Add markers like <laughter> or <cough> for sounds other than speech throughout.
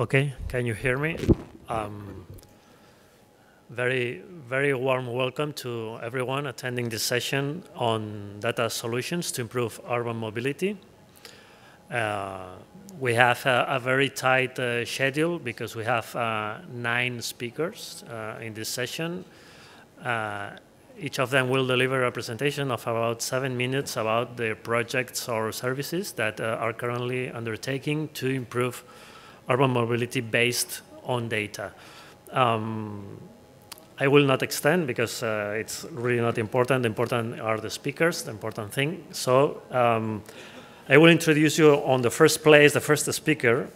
Okay, can you hear me? Um, very, very warm welcome to everyone attending this session on data solutions to improve urban mobility. Uh, we have a, a very tight uh, schedule because we have uh, nine speakers uh, in this session. Uh, each of them will deliver a presentation of about seven minutes about their projects or services that uh, are currently undertaking to improve urban mobility based on data. Um, I will not extend because uh, it's really not important. Important are the speakers, the important thing. So um, I will introduce you on the first place, the first speaker,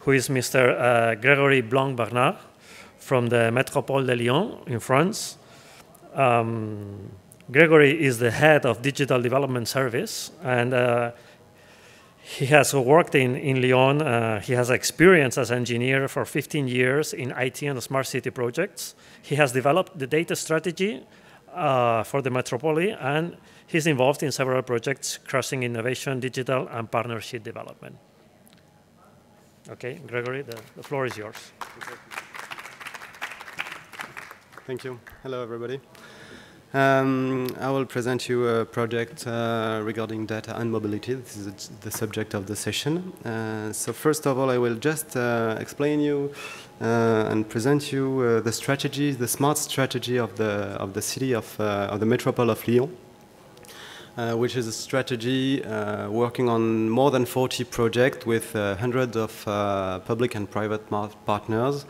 who is Mr. Uh, Gregory Blanc-Bernard from the Métropole de Lyon in France. Um, Gregory is the head of digital development service, and uh, he has worked in, in Lyon. Uh, he has experience as engineer for 15 years in IT and smart city projects. He has developed the data strategy uh, for the Metropole, and he's involved in several projects crossing innovation, digital, and partnership development. Okay, Gregory, the, the floor is yours. Thank you. Hello, everybody. Um, I will present you a project uh, regarding data and mobility. This is the subject of the session. Uh, so first of all, I will just uh, explain you uh, and present you uh, the strategy, the smart strategy of the of the city of uh, of the metropole of Lyon. which is a strategy working on more than 40 projects with hundreds of public and private partners uh,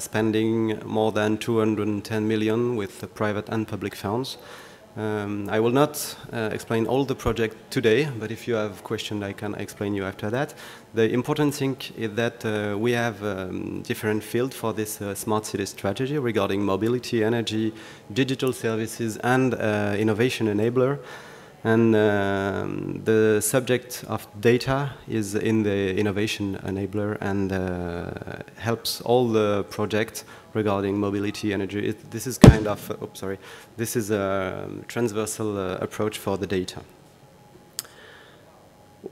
spending more than 210 million with private and public funds. Um, I will not uh, explain all the project today, but if you have questions, I can explain you after that. The important thing is that uh, we have um, different fields for this uh, smart city strategy regarding mobility, energy, digital services, and uh, innovation enabler. And um, the subject of data is in the innovation enabler and uh, helps all the projects regarding mobility, energy. It, this is kind of, uh, sorry, this is a transversal uh, approach for the data.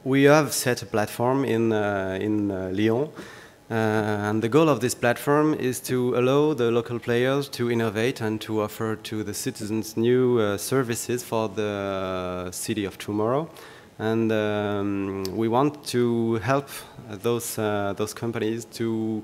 We have set a platform in, uh, in uh, Lyon uh, and the goal of this platform is to allow the local players to innovate and to offer to the citizens new uh, services for the city of tomorrow. And um, we want to help those, uh, those companies to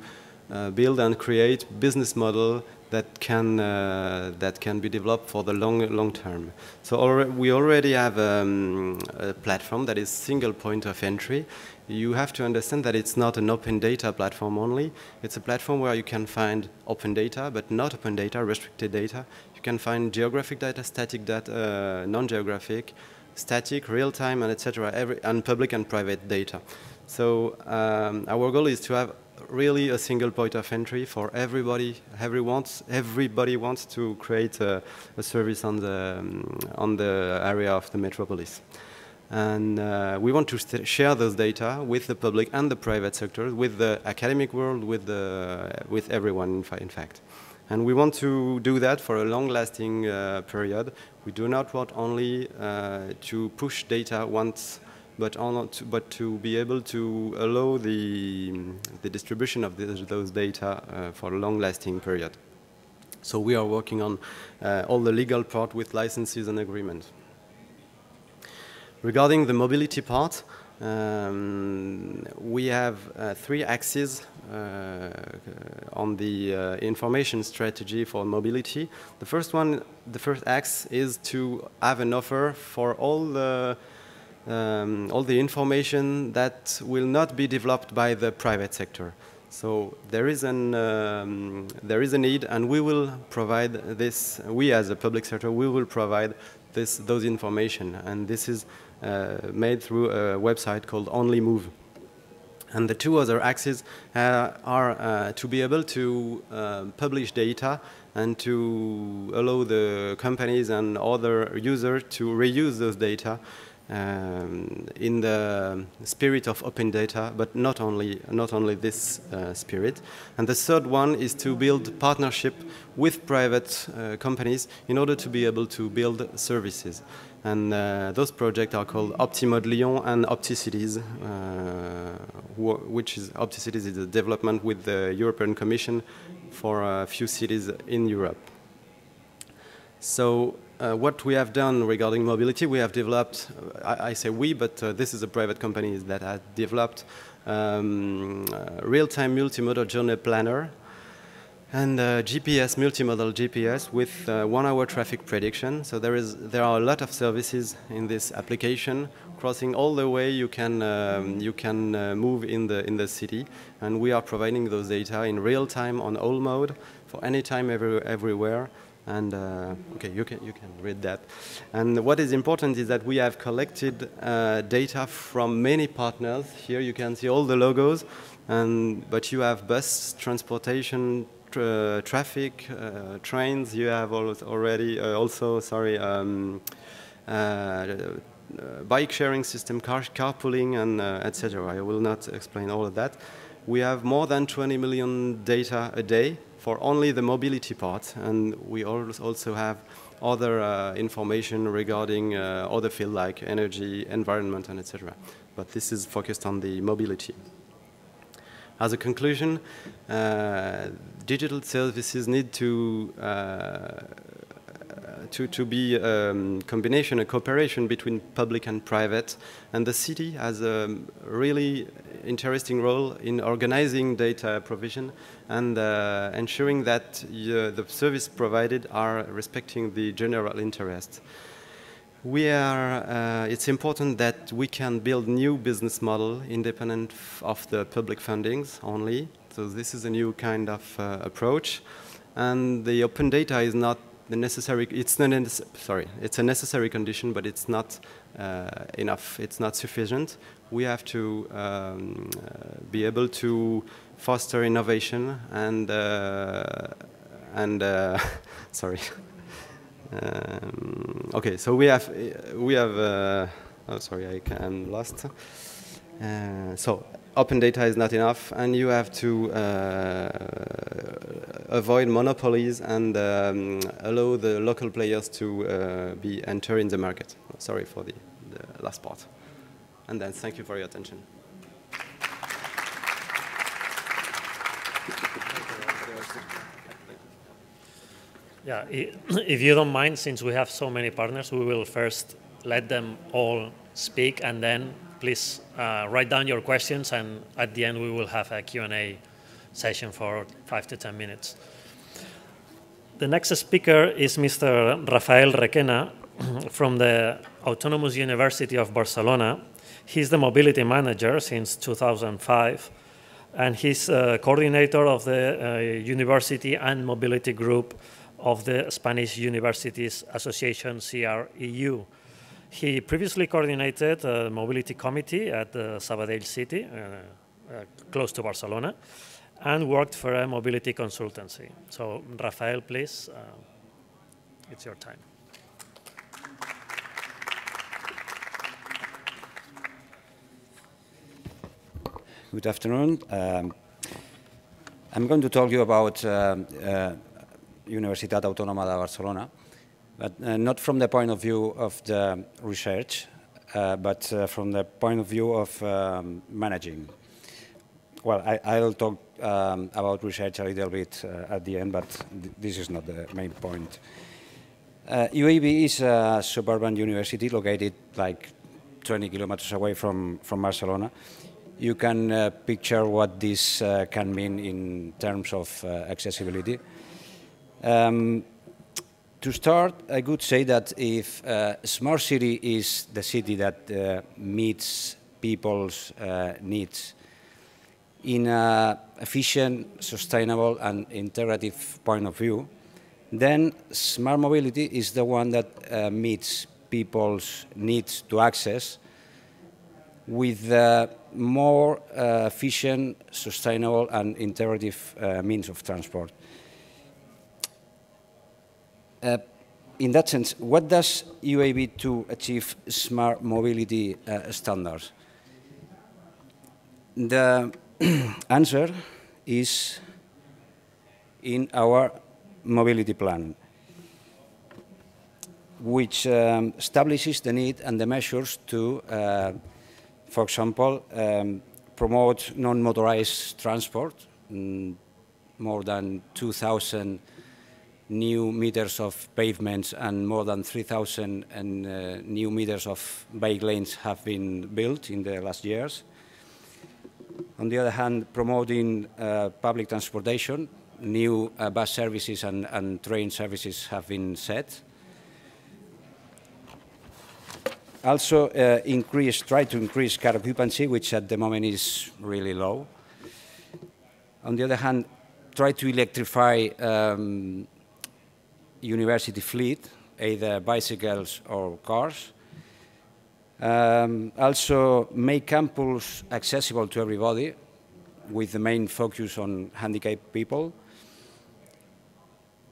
uh, build and create business model that can uh, that can be developed for the long long term. So we already have um, a platform that is single point of entry you have to understand that it's not an open data platform only. It's a platform where you can find open data, but not open data, restricted data. You can find geographic data, static data, uh, non-geographic, static, real-time, and etc., and public and private data. So um, our goal is to have really a single point of entry for everybody. Everyone, everybody wants to create a, a service on the um, on the area of the metropolis. And uh, we want to share those data with the public and the private sector, with the academic world, with, the, with everyone, in, fa in fact. And we want to do that for a long-lasting uh, period. We do not want only uh, to push data once, but, to, but to be able to allow the, the distribution of those data uh, for a long-lasting period. So we are working on uh, all the legal part with licenses and agreements. Regarding the mobility part, um, we have uh, three axes uh, on the uh, information strategy for mobility. The first one, the first axe is to have an offer for all the um, all the information that will not be developed by the private sector. So there is an um, there is a need, and we will provide this. We, as a public sector, we will provide this those information, and this is made through a website called Onlymoov. And the two other axes uh, are uh, to be able to publish data and to allow the companies and other users to reuse those data um, in the spirit of open data, but not only, not only this uh, spirit. And the third one is to build partnership with private uh, companies in order to be able to build services. And uh, those projects are called OptiMod Lyon and OptiCities, uh, which is OptiCities is a development with the European Commission for a few cities in Europe. So uh, what we have done regarding mobility, we have developed, I, I say we, but uh, this is a private company that has developed um, real-time multimodal journey planner and uh, GPS, multimodal GPS with uh, one-hour traffic prediction. So there is there are a lot of services in this application, crossing all the way you can um, you can uh, move in the in the city, and we are providing those data in real time on all mode for any time, every, everywhere. And uh, okay, you can you can read that. And what is important is that we have collected uh, data from many partners. Here you can see all the logos, and but you have bus transportation tra traffic, uh, trains. You have already uh, also, sorry, um, uh, bike sharing system, car carpooling, and etc. I will not explain all of that. We have more than 20 million data a day for only the mobility part, and we also have other uh, information regarding uh, other fields like energy, environment, and etc. But this is focused on the mobility. As a conclusion, uh, digital services need to uh, to, to be a um, combination, a cooperation between public and private. And the city has a really interesting role in organizing data provision and uh, ensuring that uh, the service provided are respecting the general interest. We are, uh, it's important that we can build new business model independent of the public fundings only. So this is a new kind of uh, approach. And the open data is not the necessary, it's not, sorry, it's a necessary condition, but it's not uh, enough, it's not sufficient. We have to um, uh, be able to foster innovation and, uh, and <laughs> sorry. Um, okay, so we have we have. Uh, oh, sorry, I am lost. Uh, so open data is not enough, and you have to uh, avoid monopolies and um, allow the local players to uh, be enter in the market. Sorry for the, the last part. And then thank you for your attention. Yeah, <clears throat> if you don't mind, since we have so many partners, we will first let them all speak, and then please uh, write down your questions, and at the end we will have a Q&A session for five to 10 minutes. The next speaker is Mr. Rafael Requena <clears throat> from the Autonomous University of Barcelona. He's the mobility manager since 2005, and he's uh, coordinator of the uh, university and mobility group of the Spanish Universities Association, CRUE. He previously coordinated a mobility committee at the Sabadell City, uh, uh, close to Barcelona, and worked for a mobility consultancy. So, Rafael, please, uh, it's your time. Good afternoon. Um, I'm going to talk you about uh, uh, Universitat Autónoma de Barcelona, but uh, not from the point of view of the research, uh, but uh, from the point of view of um, managing. Well, I, will talk um, about research a little bit uh, at the end, but th this is not the main point. UAB uh, is a suburban university located like 20 kilometers away from, from Barcelona. You can uh, picture what this can mean in terms of accessibility. Um, to start, I could say that if uh, smart city is the city that uh, meets people's uh, needs in an efficient, sustainable, and integrative point of view, then smart mobility is the one that uh, meets people's needs to access with uh, more uh, efficient, sustainable, and integrative means of transport. Uh, in that sense, what does UAB to achieve smart mobility uh, standards? The <clears throat> answer is in our mobility plan. which um, establishes the need and the measures to, uh, for example, um, promote non-motorized transport, mm, more than 2,000 new meters of pavements and more than 3,000 uh, new meters of bike lanes have been built in the last years. On the other hand, promoting uh, public transportation, new uh, bus services and, and train services have been set. Also, uh, increase, try to increase car occupancy, which at the moment is really low. On the other hand, try to electrify um, university fleet, either bicycles or cars. Um, also, make campus accessible to everybody, with the main focus on handicapped people.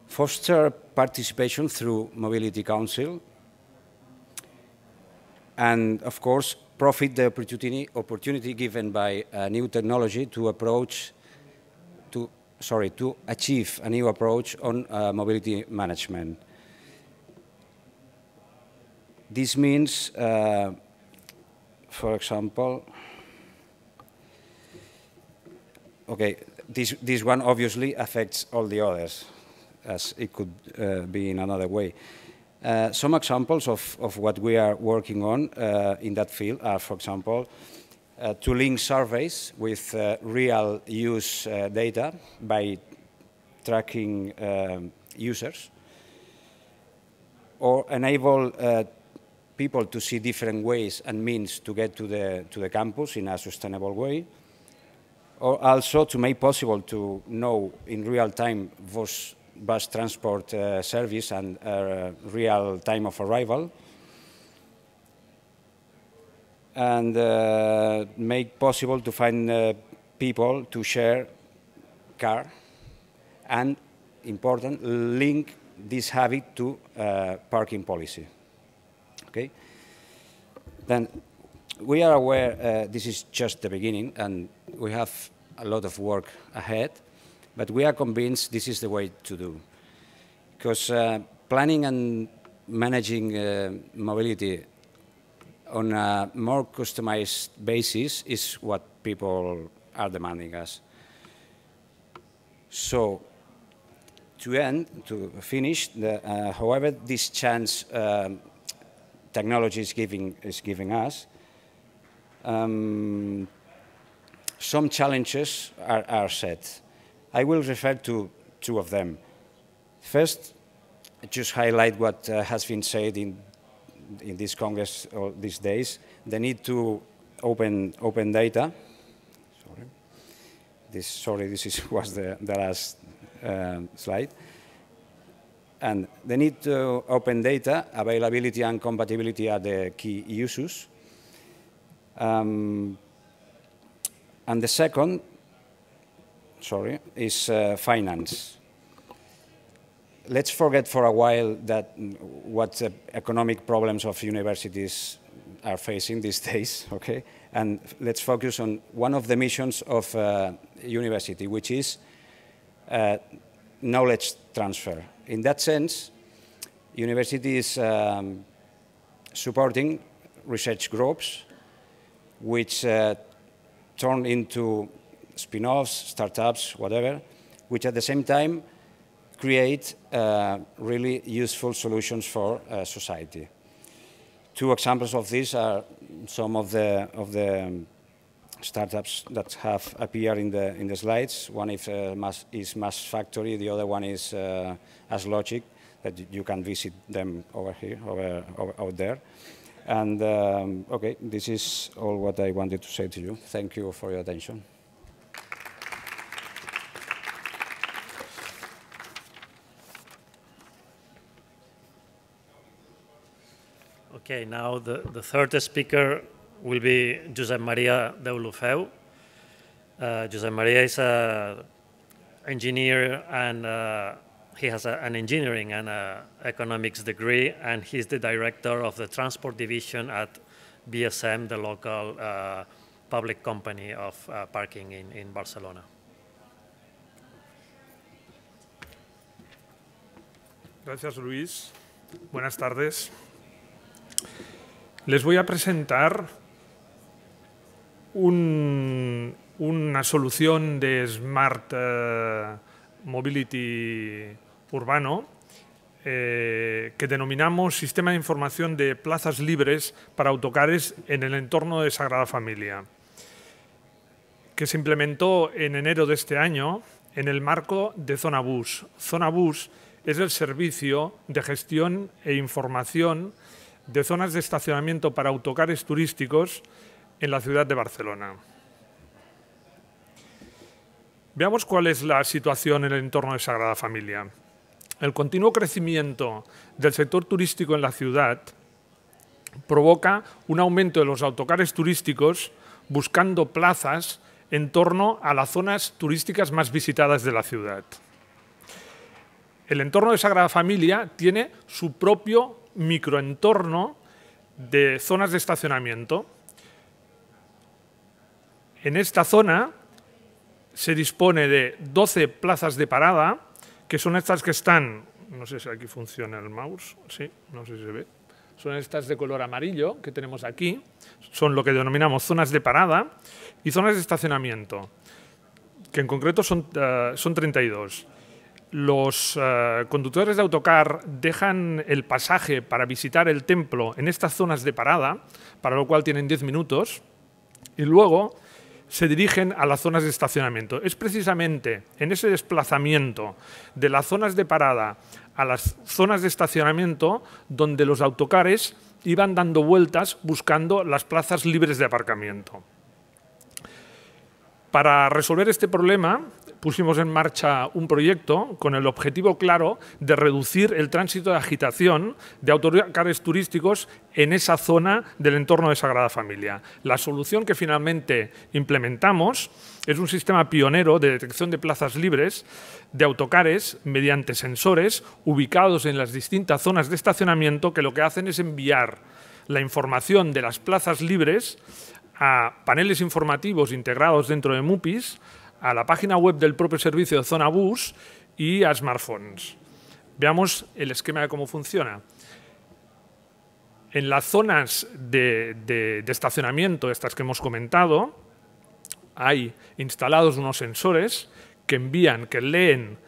Foster participation through Mobility Council, and of course profit the opportunity, opportunity given by new technology to approach, sorry, to achieve a new approach on uh, mobility management. This means, uh, for example, okay, this, this one obviously affects all the others, as it could uh, be in another way. Uh, some examples of, of what we are working on uh, in that field are, for example, uh, to link surveys with uh, real use uh, data by tracking um, users, or enable uh, people to see different ways and means to get to the, to the campus in a sustainable way, or also to make possible to know in real time those bus transport uh, service and uh, real time of arrival. And uh, make possible to find people to share car and, important, link this habit to parking policy. Okay? Then we are aware uh, this is just the beginning and we have a lot of work ahead. But we are convinced this is the way to do. Because uh, planning and managing uh, mobility on a more customized basis is what people are demanding us. So to end, to finish, the, uh, however this chance um, technology is giving, is giving us, um, some challenges are, are set. I will refer to two of them. First, just highlight what uh, has been said in, in this Congress these days, the need to open, open data. Sorry, this, sorry, this is, <laughs> was the, the last uh, slide. And the need to open data, availability and compatibility are the key issues. Um, and the second, sorry, is uh, finance. Let's forget for a while that what uh, economic problems of universities are facing these <laughs> days, okay? And let's focus on one of the missions of uh, university, which is uh, knowledge transfer. In that sense, university is um, supporting research groups which uh, turn into spin-offs, startups, whatever, which at the same time create uh, really useful solutions for uh, society. Two examples of this are some of the, of the um, startups that have appeared in the, in the slides. One is, uh, Mass, is Mass Factory, the other one is uh, AsLogic, that you can visit them over here, over, over out there. And um, okay, this is all what I wanted to say to you. Thank you for your attention. Okay, now the, the third speaker will be Josep Maria Deulofeu. Uh, Josep Maria is an engineer and uh, he has a, an engineering and economics degree, and he's the director of the transport division at BSM, the local uh, public company of uh, parking in, in Barcelona. Gracias, Luis. Buenas tardes. Les voy a presentar una solución de Smart eh, Mobility urbano eh, que denominamos Sistema de Información de Plazas Libres para Autocares en el entorno de Sagrada Familia, que se implementó en enero de este año en el marco de Zona Bus. Zona Bus es el servicio de gestión e información de zonas de estacionamiento para autocares turísticos en la ciudad de Barcelona. Veamos cuál es la situación en el entorno de Sagrada Familia. El continuo crecimiento del sector turístico en la ciudad provoca un aumento de los autocares turísticos buscando plazas en torno a las zonas turísticas más visitadas de la ciudad. El entorno de Sagrada Familia tiene su propio microentorno de zonas de estacionamiento. En esta zona se dispone de 12 plazas de parada que son estas que están, no sé si aquí funciona el mouse, sí, no sé si se ve, son estas de color amarillo que tenemos aquí, son lo que denominamos zonas de parada y zonas de estacionamiento, que en concreto son, uh, son 32. Los uh, conductores de autocar dejan el pasaje para visitar el templo en estas zonas de parada, para lo cual tienen 10 minutos, y luego se dirigen a las zonas de estacionamiento. Es precisamente en ese desplazamiento de las zonas de parada a las zonas de estacionamiento donde los autocares iban dando vueltas buscando las plazas libres de aparcamiento. Para resolver este problema, pusimos en marcha un proyecto con el objetivo claro de reducir el tránsito de agitación de autocares turísticos en esa zona del entorno de Sagrada Familia. La solución que finalmente implementamos es un sistema pionero de detección de plazas libres de autocares mediante sensores ubicados en las distintas zonas de estacionamiento que lo que hacen es enviar la información de las plazas libres a paneles informativos integrados dentro de MUPIs a la página web del propio servicio de Zona Bus y a smartphones. Veamos el esquema de cómo funciona. En las zonas de, estacionamiento, estas que hemos comentado, hay instalados unos sensores que envían, que leen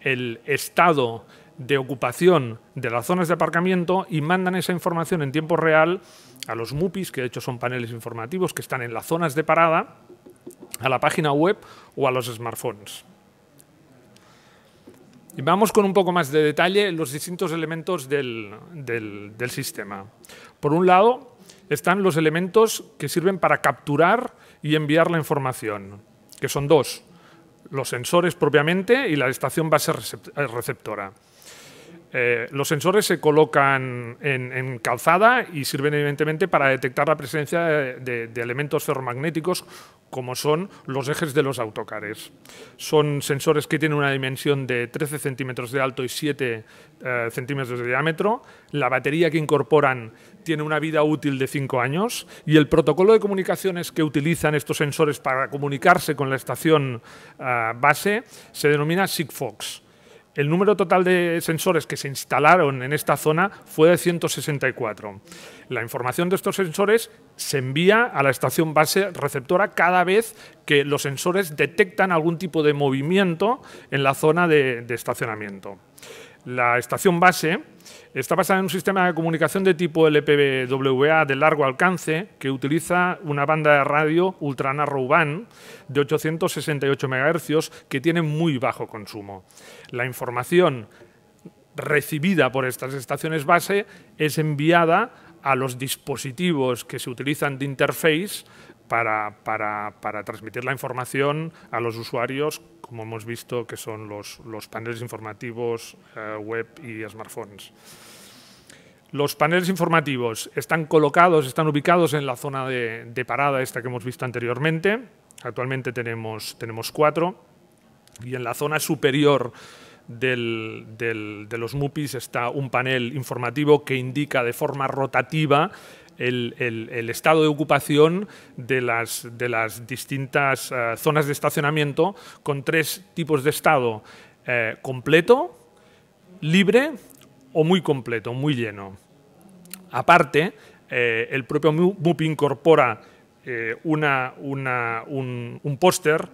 el estado de ocupación de las zonas de aparcamiento y mandan esa información en tiempo real a los MUPIs, que de hecho son paneles informativos que están en las zonas de parada, a la página web o a los smartphones. Y vamos con un poco más de detalle los distintos elementos del, del, sistema. Por un lado, están los elementos que sirven para capturar y enviar la información, que son dos, los sensores propiamente y la estación base receptora. Eh, los sensores se colocan en, calzada y sirven evidentemente para detectar la presencia de, elementos ferromagnéticos como son los ejes de los autocares. Son sensores que tienen una dimensión de 13 centímetros de alto y 7 eh, centímetros de diámetro. La batería que incorporan tiene una vida útil de 5 años y el protocolo de comunicaciones que utilizan estos sensores para comunicarse con la estación eh, base se denomina Sigfox. El número total de sensores que se instalaron en esta zona fue de 164. La información de estos sensores se envía a la estación base receptora cada vez que los sensores detectan algún tipo de movimiento en la zona de, estacionamiento. La estación base está basada en un sistema de comunicación de tipo LPWA de largo alcance que utiliza una banda de radio ultra band de 868 MHz que tiene muy bajo consumo. La información recibida por estas estaciones base es enviada a los dispositivos que se utilizan de interface para, transmitir la información a los usuarios, como hemos visto que son los, paneles informativos eh, web y smartphones. Los paneles informativos están colocados, están ubicados en la zona de, parada esta que hemos visto anteriormente. Actualmente tenemos, tenemos cuatro. Y en la zona superior de los MUPIs está un panel informativo que indica de forma rotativa el, estado de ocupación de las, de las distintas eh, zonas de estacionamiento con tres tipos de estado, eh, completo, libre o muy completo, muy lleno. Aparte, eh, el propio MUP incorpora una, un, un póster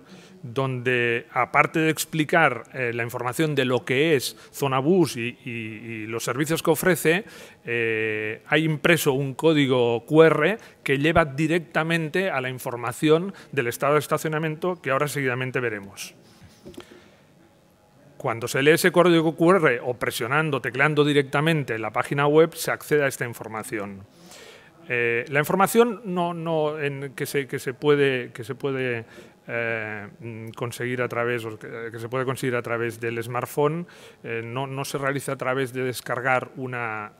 donde aparte de explicar eh, la información de lo que es Zona Bus y, los servicios que ofrece, eh, hay impreso un código QR que lleva directamente a la información del estado de estacionamiento que ahora seguidamente veremos. Cuando se lee ese código QR o presionando, tecleando directamente en la página web, se accede a esta información. Eh, la información no, en que, que, se, puede, que se puede eh, mm, conseguir a través, que, se puede conseguir a través del smartphone, eh, no, se realiza a través de descargar una,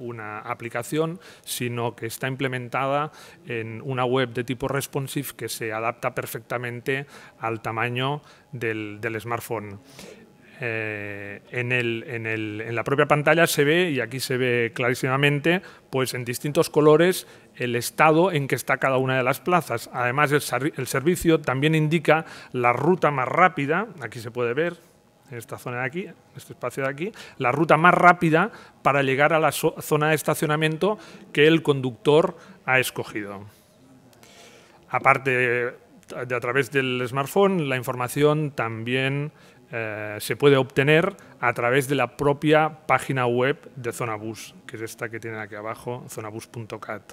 aplicación, sino que está implementada en una web de tipo responsive que se adapta perfectamente al tamaño del smartphone. Eh, en, el, en, el, en, la propia pantalla se ve, y aquí se ve clarísimamente, pues en distintos colores el estado en que está cada una de las plazas. Además, el, servicio también indica la ruta más rápida, aquí se puede ver, en esta zona de aquí, este espacio de aquí, la ruta más rápida para llegar a la zona de estacionamiento que el conductor ha escogido. Aparte de a través del smartphone, la información también eh, se puede obtener a través de la propia página web de Zonabus, que es esta que tienen aquí abajo, zonabus.cat.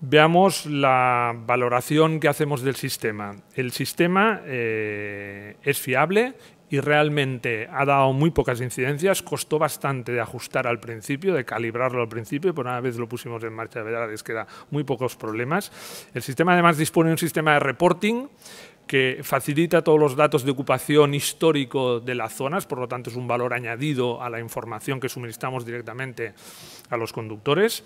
Veamos la valoración que hacemos del sistema. El sistema eh, es fiable y realmente ha dado muy pocas incidencias, costó bastante de ajustar al principio, de calibrarlo al principio, pero una vez lo pusimos en marcha, de verdad es que da muy pocos problemas. El sistema además dispone de un sistema de reporting que facilita todos los datos de ocupación histórico de las zonas, por lo tanto es un valor añadido a la información que suministramos directamente a los conductores.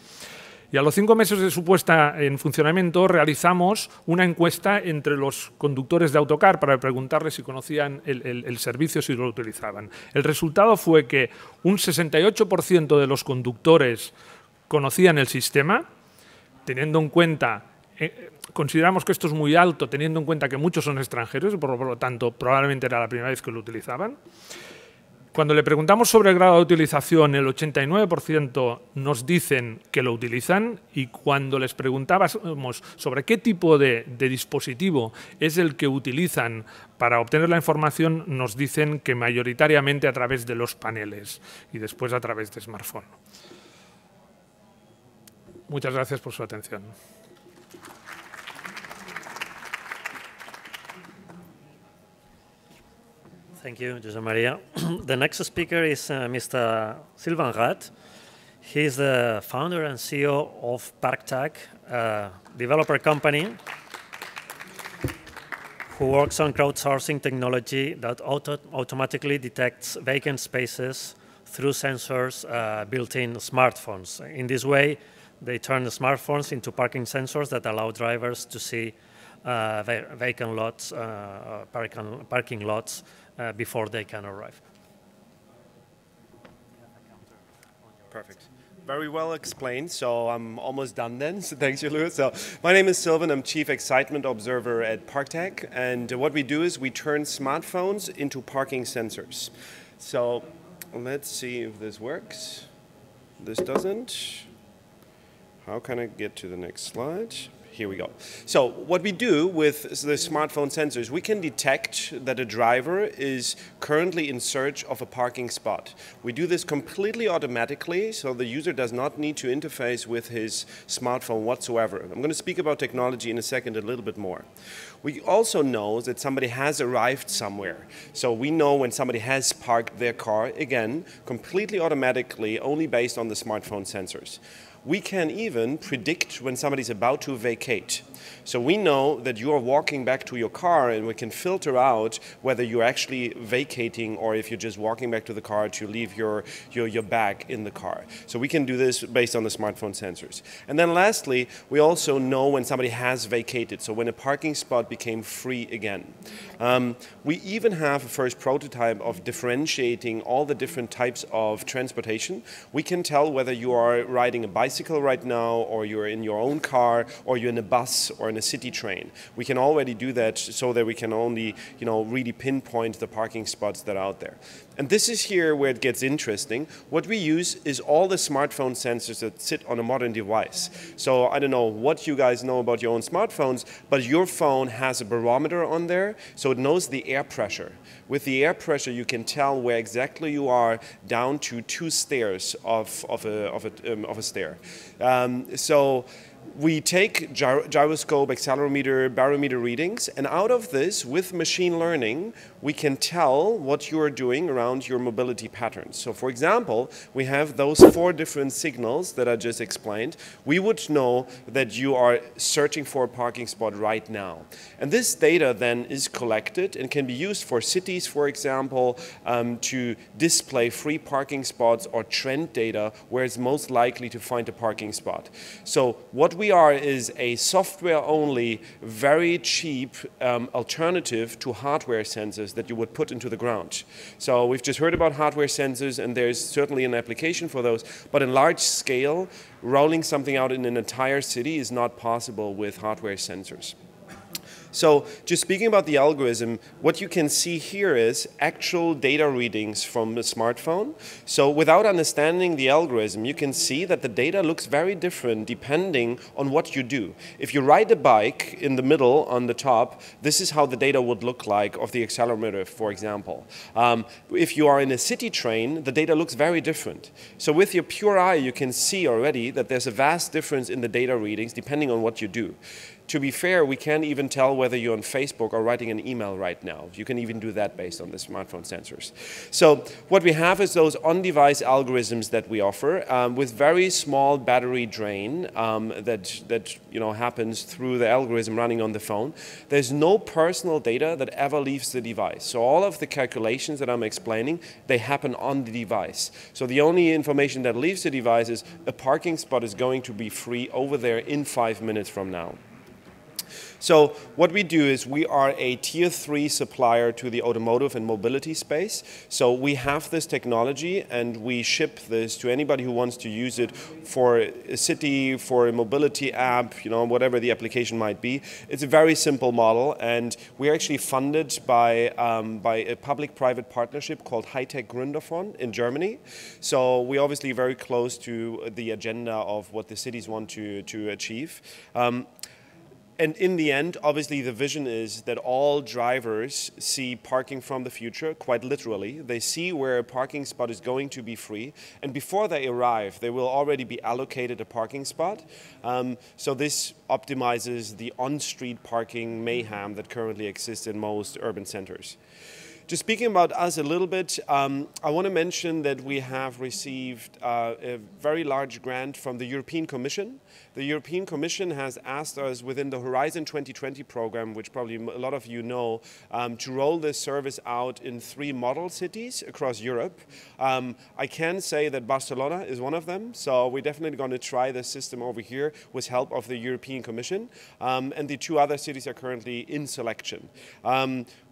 Y a los cinco meses de su puesta en funcionamiento realizamos una encuesta entre los conductores de autocar para preguntarles si conocían el, el servicio, si lo utilizaban. El resultado fue que un 68% de los conductores conocían el sistema, teniendo en cuenta eh, consideramos que esto es muy alto teniendo en cuenta que muchos son extranjeros por, lo tanto probablemente era la primera vez que lo utilizaban. Cuando le preguntamos sobre el grado de utilización, el 89% nos dicen que lo utilizan y cuando les preguntábamos sobre qué tipo de, de, dispositivo es el que utilizan para obtener la información, nos dicen que mayoritariamente a través de los paneles y después a través de smartphone. Muchas gracias por su atención. Thank you, Jose Maria. <clears throat> the next speaker is uh, Mr. Silvan Rath. He is the founder and CEO of ParkTag, a developer company who works on crowdsourcing technology that auto automatically detects vacant spaces through sensors uh, built in smartphones. In this way, they turn the smartphones into parking sensors that allow drivers to see uh, vacant lots, uh, uh parking, parking lots uh, before they can arrive. Perfect. Very well explained, so I'm almost done then. <laughs> So thanks you, Lewis. So my name is Silvan. I'm Chief Excitement Observer at ParkTag, and what we do is we turn smartphones into parking sensors. So let's see if this works. This doesn't. How can I get to the next slide? Here we go. So what we do with the smartphone sensors, we can detect that a driver is currently in search of a parking spot. We do this completely automatically, so the user does not need to interface with his smartphone whatsoever. I'm going to speak about technology in a second a little bit more. We also know that somebody has arrived somewhere. So we know when somebody has parked their car, again, completely automatically, only based on the smartphone sensors. We can even predict when somebody's about to vacate. So we know that you are walking back to your car and we can filter out whether you're actually vacating or if you're just walking back to the car to leave your, your, your bag in the car. So we can do this based on the smartphone sensors. And then lastly, we also know when somebody has vacated, so when a parking spot became free again. Um, we even have a first prototype of differentiating all the different types of transportation. We can tell whether you are riding a bicycle right now or you're in your own car or you're in a bus bus or in a city train. We can already do that so that we can only, you know, really pinpoint the parking spots that are out there. And this is here where it gets interesting. What we use is all the smartphone sensors that sit on a modern device. So I don't know what you guys know about your own smartphones, but your phone has a barometer on there, so it knows the air pressure. With the air pressure, you can tell where exactly you are down to two stairs of, of, a, of, a, um, of a stair. Um, so we take gyroscope, accelerometer, barometer readings, and out of this, with machine learning, we can tell what you are doing around your mobility patterns. So for example, we have those four different signals that I just explained. We would know that you are searching for a parking spot right now. And this data then is collected and can be used for cities, for example, um, to display free parking spots or trend data where it's most likely to find a parking spot. So what we are is a software-only, very cheap um, alternative to hardware sensors that you would put into the ground. So we've just heard about hardware sensors, and there's certainly an application for those. But in large scale, rolling something out in an entire city is not possible with hardware sensors. So just speaking about the algorithm, what you can see here is actual data readings from the smartphone. So without understanding the algorithm, you can see that the data looks very different depending on what you do. If you ride a bike in the middle on the top, this is how the data would look like of the accelerometer, for example. Um, if you are in a city train, the data looks very different. So with your pure eye, you can see already that there's a vast difference in the data readings depending on what you do to be fair, we can't even tell whether you're on Facebook or writing an email right now. You can even do that based on the smartphone sensors. So what we have is those on-device algorithms that we offer um, with very small battery drain um, that, that you know, happens through the algorithm running on the phone. There's no personal data that ever leaves the device. So all of the calculations that I'm explaining, they happen on the device. So the only information that leaves the device is a parking spot is going to be free over there in five minutes from now. So what we do is we are a tier three supplier to the automotive and mobility space. So we have this technology and we ship this to anybody who wants to use it for a city, for a mobility app, you know, whatever the application might be. It's a very simple model and we're actually funded by, um, by a public-private partnership called Hightech Gründerfonds in Germany. So we're obviously very close to the agenda of what the cities want to, to achieve. Um, and in the end, obviously, the vision is that all drivers see parking from the future, quite literally. They see where a parking spot is going to be free, and before they arrive, they will already be allocated a parking spot. Um, so this optimizes the on-street parking mayhem that currently exists in most urban centers. Just speaking about us a little bit, um, I want to mention that we have received uh, a very large grant from the European Commission. The European Commission has asked us within the Horizon 2020 program, which probably a lot of you know, um, to roll this service out in three model cities across Europe. Um, I can say that Barcelona is one of them, so we're definitely going to try this system over here with help of the European Commission. Um, and the two other cities are currently in selection.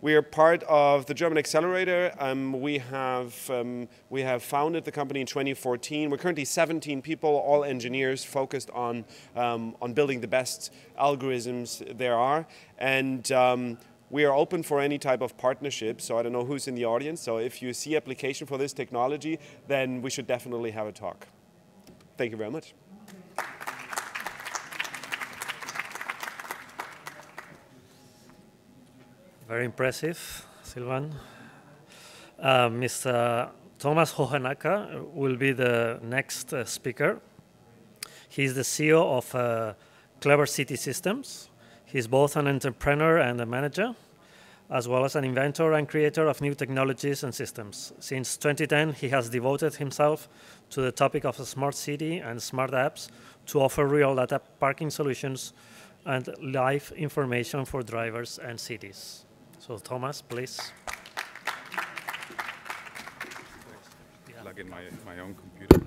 We are part of the German Accelerator. Um, we, have, um, we have founded the company in 2014. We're currently 17 people, all engineers focused on, um, on building the best algorithms there are. And um, we are open for any type of partnership, so I don't know who's in the audience. So if you see application for this technology, then we should definitely have a talk. Thank you very much. Very impressive, Silvan. Uh, Mr. Thomas Hohenacker will be the next uh, speaker. He's the CEO of uh, Cleverciti Systems. He's both an entrepreneur and a manager, as well as an inventor and creator of new technologies and systems. Since 2010, he has devoted himself to the topic of a smart city and smart apps to offer real data parking solutions and live information for drivers and cities. So Thomas, please. Plug in my, my own computer.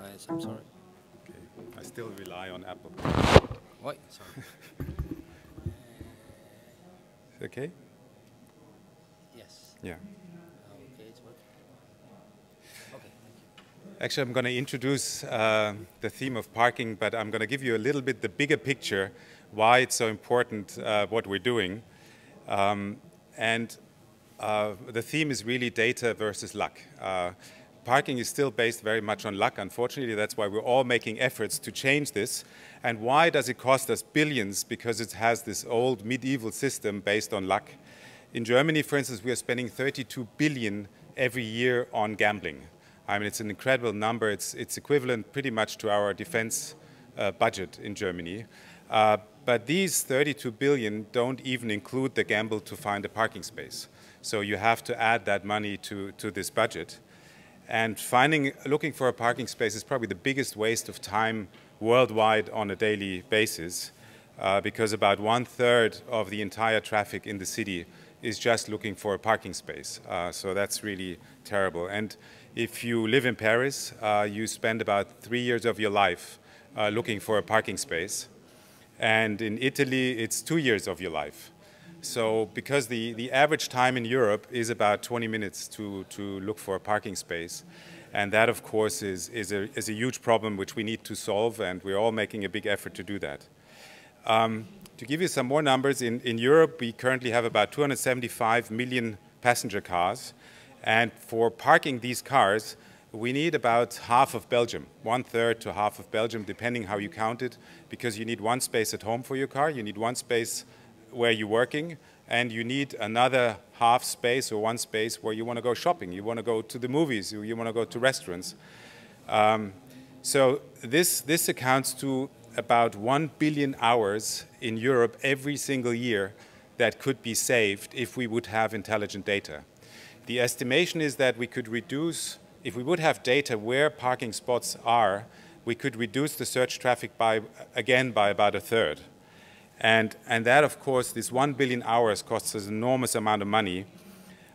Nice, I'm sorry. Okay. I still rely on Apple. Wait, sorry. <laughs> okay? yes. Yeah. Okay, it's working. Okay, thank you. Actually, I'm going to introduce uh, the theme of parking, but I'm going to give you a little bit the bigger picture, why it's so important uh, what we're doing. Um, and uh, the theme is really data versus luck. Uh, parking is still based very much on luck, unfortunately. That's why we're all making efforts to change this. And why does it cost us billions? Because it has this old medieval system based on luck. In Germany, for instance, we are spending 32 billion every year on gambling. I mean, it's an incredible number. It's, it's equivalent pretty much to our defense uh, budget in Germany. Uh, but these 32 billion don't even include the gamble to find a parking space. So you have to add that money to, to this budget. And finding, looking for a parking space is probably the biggest waste of time worldwide on a daily basis, uh, because about one third of the entire traffic in the city is just looking for a parking space. Uh, so that's really terrible. And if you live in Paris, uh, you spend about three years of your life uh, looking for a parking space. And in Italy, it's two years of your life. So because the, the average time in Europe is about 20 minutes to, to look for a parking space, and that, of course, is, is, a, is a huge problem which we need to solve, and we're all making a big effort to do that. Um, to give you some more numbers, in, in Europe we currently have about 275 million passenger cars. And for parking these cars, we need about half of Belgium, one third to half of Belgium, depending how you count it, because you need one space at home for your car, you need one space where you're working, and you need another half space or one space where you want to go shopping, you want to go to the movies, you want to go to restaurants. Um, so this, this accounts to about 1 billion hours in Europe every single year that could be saved if we would have intelligent data. The estimation is that we could reduce, if we would have data where parking spots are, we could reduce the search traffic by, again, by about a third. And, and that, of course, this 1 billion hours costs us an enormous amount of money.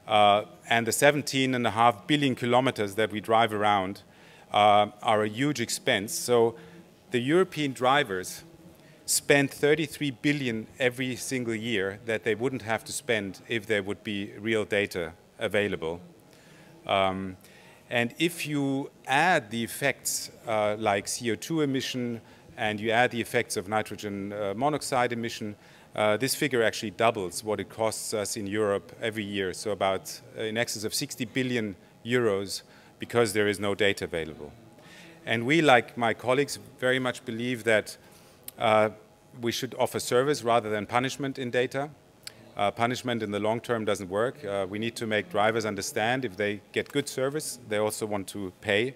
Uh, and the 17.5 billion kilometers that we drive around uh, are a huge expense. So the European drivers spend 33 billion every single year that they wouldn't have to spend if there would be real data available. Um, and if you add the effects uh, like CO2 emission and you add the effects of nitrogen uh, monoxide emission, uh, this figure actually doubles what it costs us in Europe every year, so about uh, in excess of 60 billion euros because there is no data available. And we, like my colleagues, very much believe that uh, we should offer service rather than punishment in data. Uh, punishment in the long term doesn't work. Uh, we need to make drivers understand if they get good service, they also want to pay.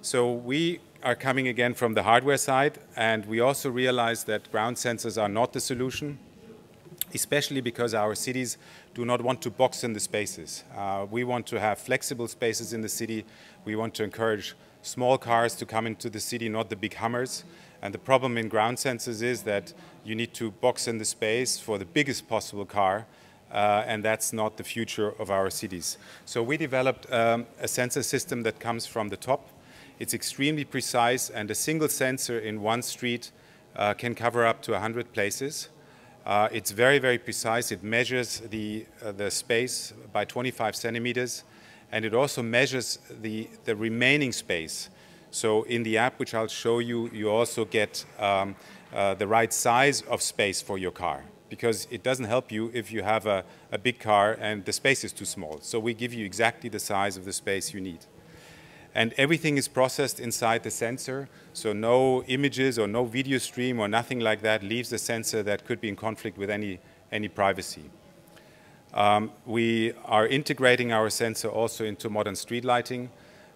So we are coming again from the hardware side, and we also realize that ground sensors are not the solution, especially because our cities do not want to box in the spaces. Uh, we want to have flexible spaces in the city. We want to encourage small cars to come into the city, not the big Hummers. And the problem in ground sensors is that you need to box in the space for the biggest possible car, uh, and that's not the future of our cities. So we developed um, a sensor system that comes from the top. It's extremely precise, and a single sensor in one street uh, can cover up to 100 places. Uh, it's very, very precise. It measures the, uh, the space by 25 centimeters and it also measures the, the remaining space. So in the app, which I'll show you, you also get um, uh, the right size of space for your car because it doesn't help you if you have a, a big car and the space is too small. So we give you exactly the size of the space you need. And everything is processed inside the sensor, so no images or no video stream or nothing like that leaves the sensor that could be in conflict with any, any privacy. Um, we are integrating our sensor also into modern street lighting.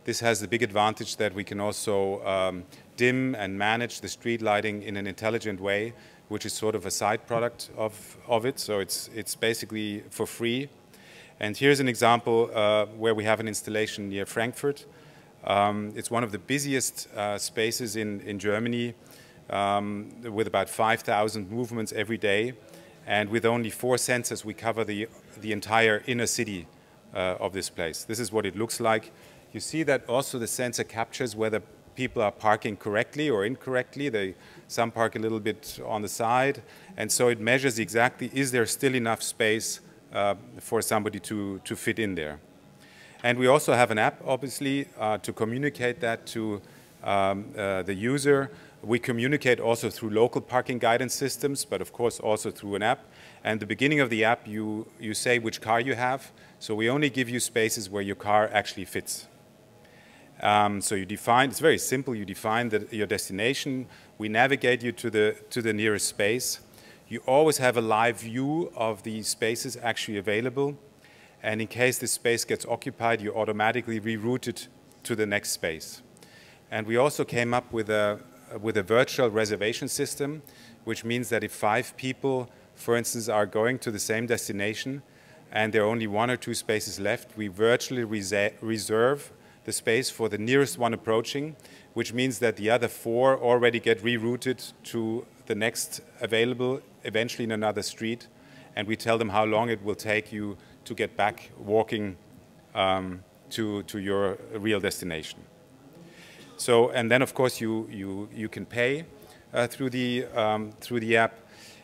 This has the big advantage that we can also um, dim and manage the street lighting in an intelligent way, which is sort of a side product of, of it. So it's, it's basically for free. And here's an example uh, where we have an installation near Frankfurt. Um, it's one of the busiest uh, spaces in, in Germany um, with about 5,000 movements every day. And with only four sensors, we cover the, the entire inner city uh, of this place. This is what it looks like. You see that also the sensor captures whether people are parking correctly or incorrectly. They, some park a little bit on the side. And so it measures exactly, is there still enough space uh, for somebody to, to fit in there. And we also have an app, obviously, uh, to communicate that to um, uh, the user. We communicate also through local parking guidance systems, but of course also through an app. And the beginning of the app, you, you say which car you have. So we only give you spaces where your car actually fits. Um, so you define, it's very simple, you define the, your destination, we navigate you to the, to the nearest space. You always have a live view of the spaces actually available. And in case this space gets occupied, you automatically reroute it to the next space. And we also came up with a, with a virtual reservation system, which means that if five people, for instance, are going to the same destination and there are only one or two spaces left, we virtually reserve the space for the nearest one approaching, which means that the other four already get rerouted to the next available, eventually in another street, and we tell them how long it will take you to get back walking um, to, to your real destination. So, and then of course you, you, you can pay uh, through, the, um, through the app.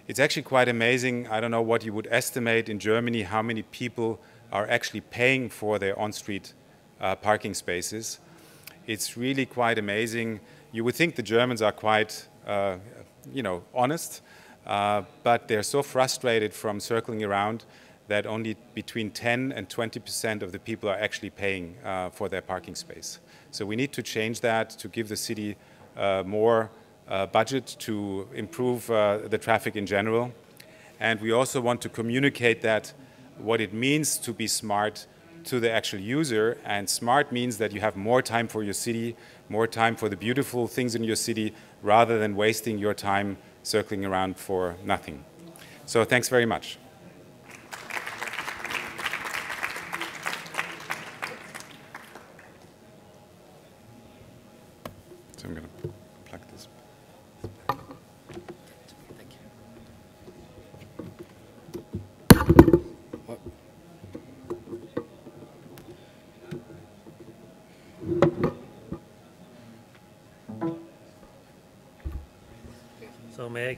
It's actually quite amazing. I don't know what you would estimate in Germany, how many people are actually paying for their on-street uh, parking spaces. It's really quite amazing. You would think the Germans are quite, uh, you know, honest, uh, but they're so frustrated from circling around that only between 10 and 20 percent of the people are actually paying uh, for their parking space. So we need to change that to give the city uh, more uh, budget to improve the traffic in general. And we also want to communicate that what it means to be smart to the actual user. And smart means that you have more time for your city, more time for the beautiful things in your city, rather than wasting your time circling around for nothing. So thanks very much. So I'm going to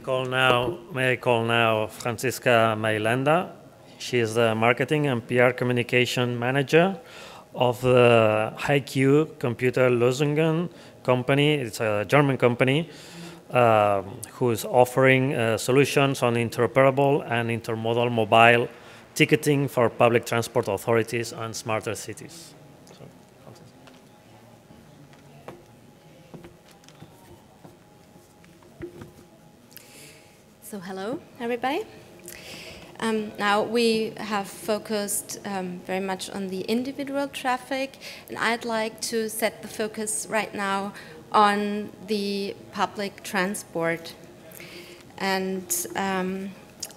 call now, may I call now Franziska Mayländer. She is the marketing and PR communication manager of the highQ Computer Lösungen company. It's a German company uh, who is offering uh, solutions on interoperable and intermodal mobile ticketing for public transport authorities and smarter cities. So hello, everybody. Um, now we have focused um, very much on the individual traffic, and I'd like to set the focus right now on the public transport. And um,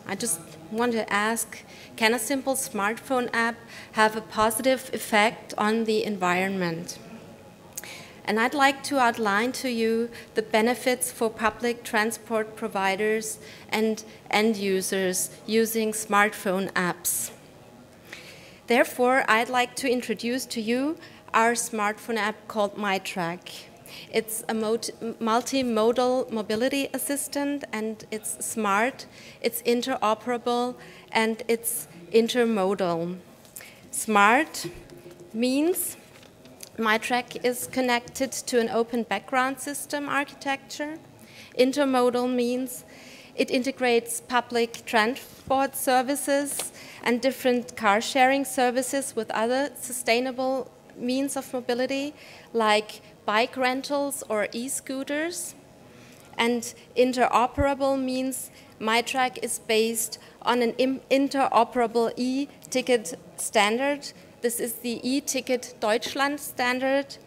I just want to ask, can a simple smartphone app have a positive effect on the environment? And I'd like to outline to you the benefits for public transport providers and end users using smartphone apps. Therefore, I'd like to introduce to you our smartphone app called MyTrack. It's a multimodal mobility assistant and it's smart, it's interoperable, and it's intermodal. Smart means MyTrack is connected to an open background system architecture. Intermodal means it integrates public transport services and different car sharing services with other sustainable means of mobility, like bike rentals or e-scooters. And interoperable means MyTrack is based on an interoperable e-ticket standard this is the e-ticket Deutschland standard.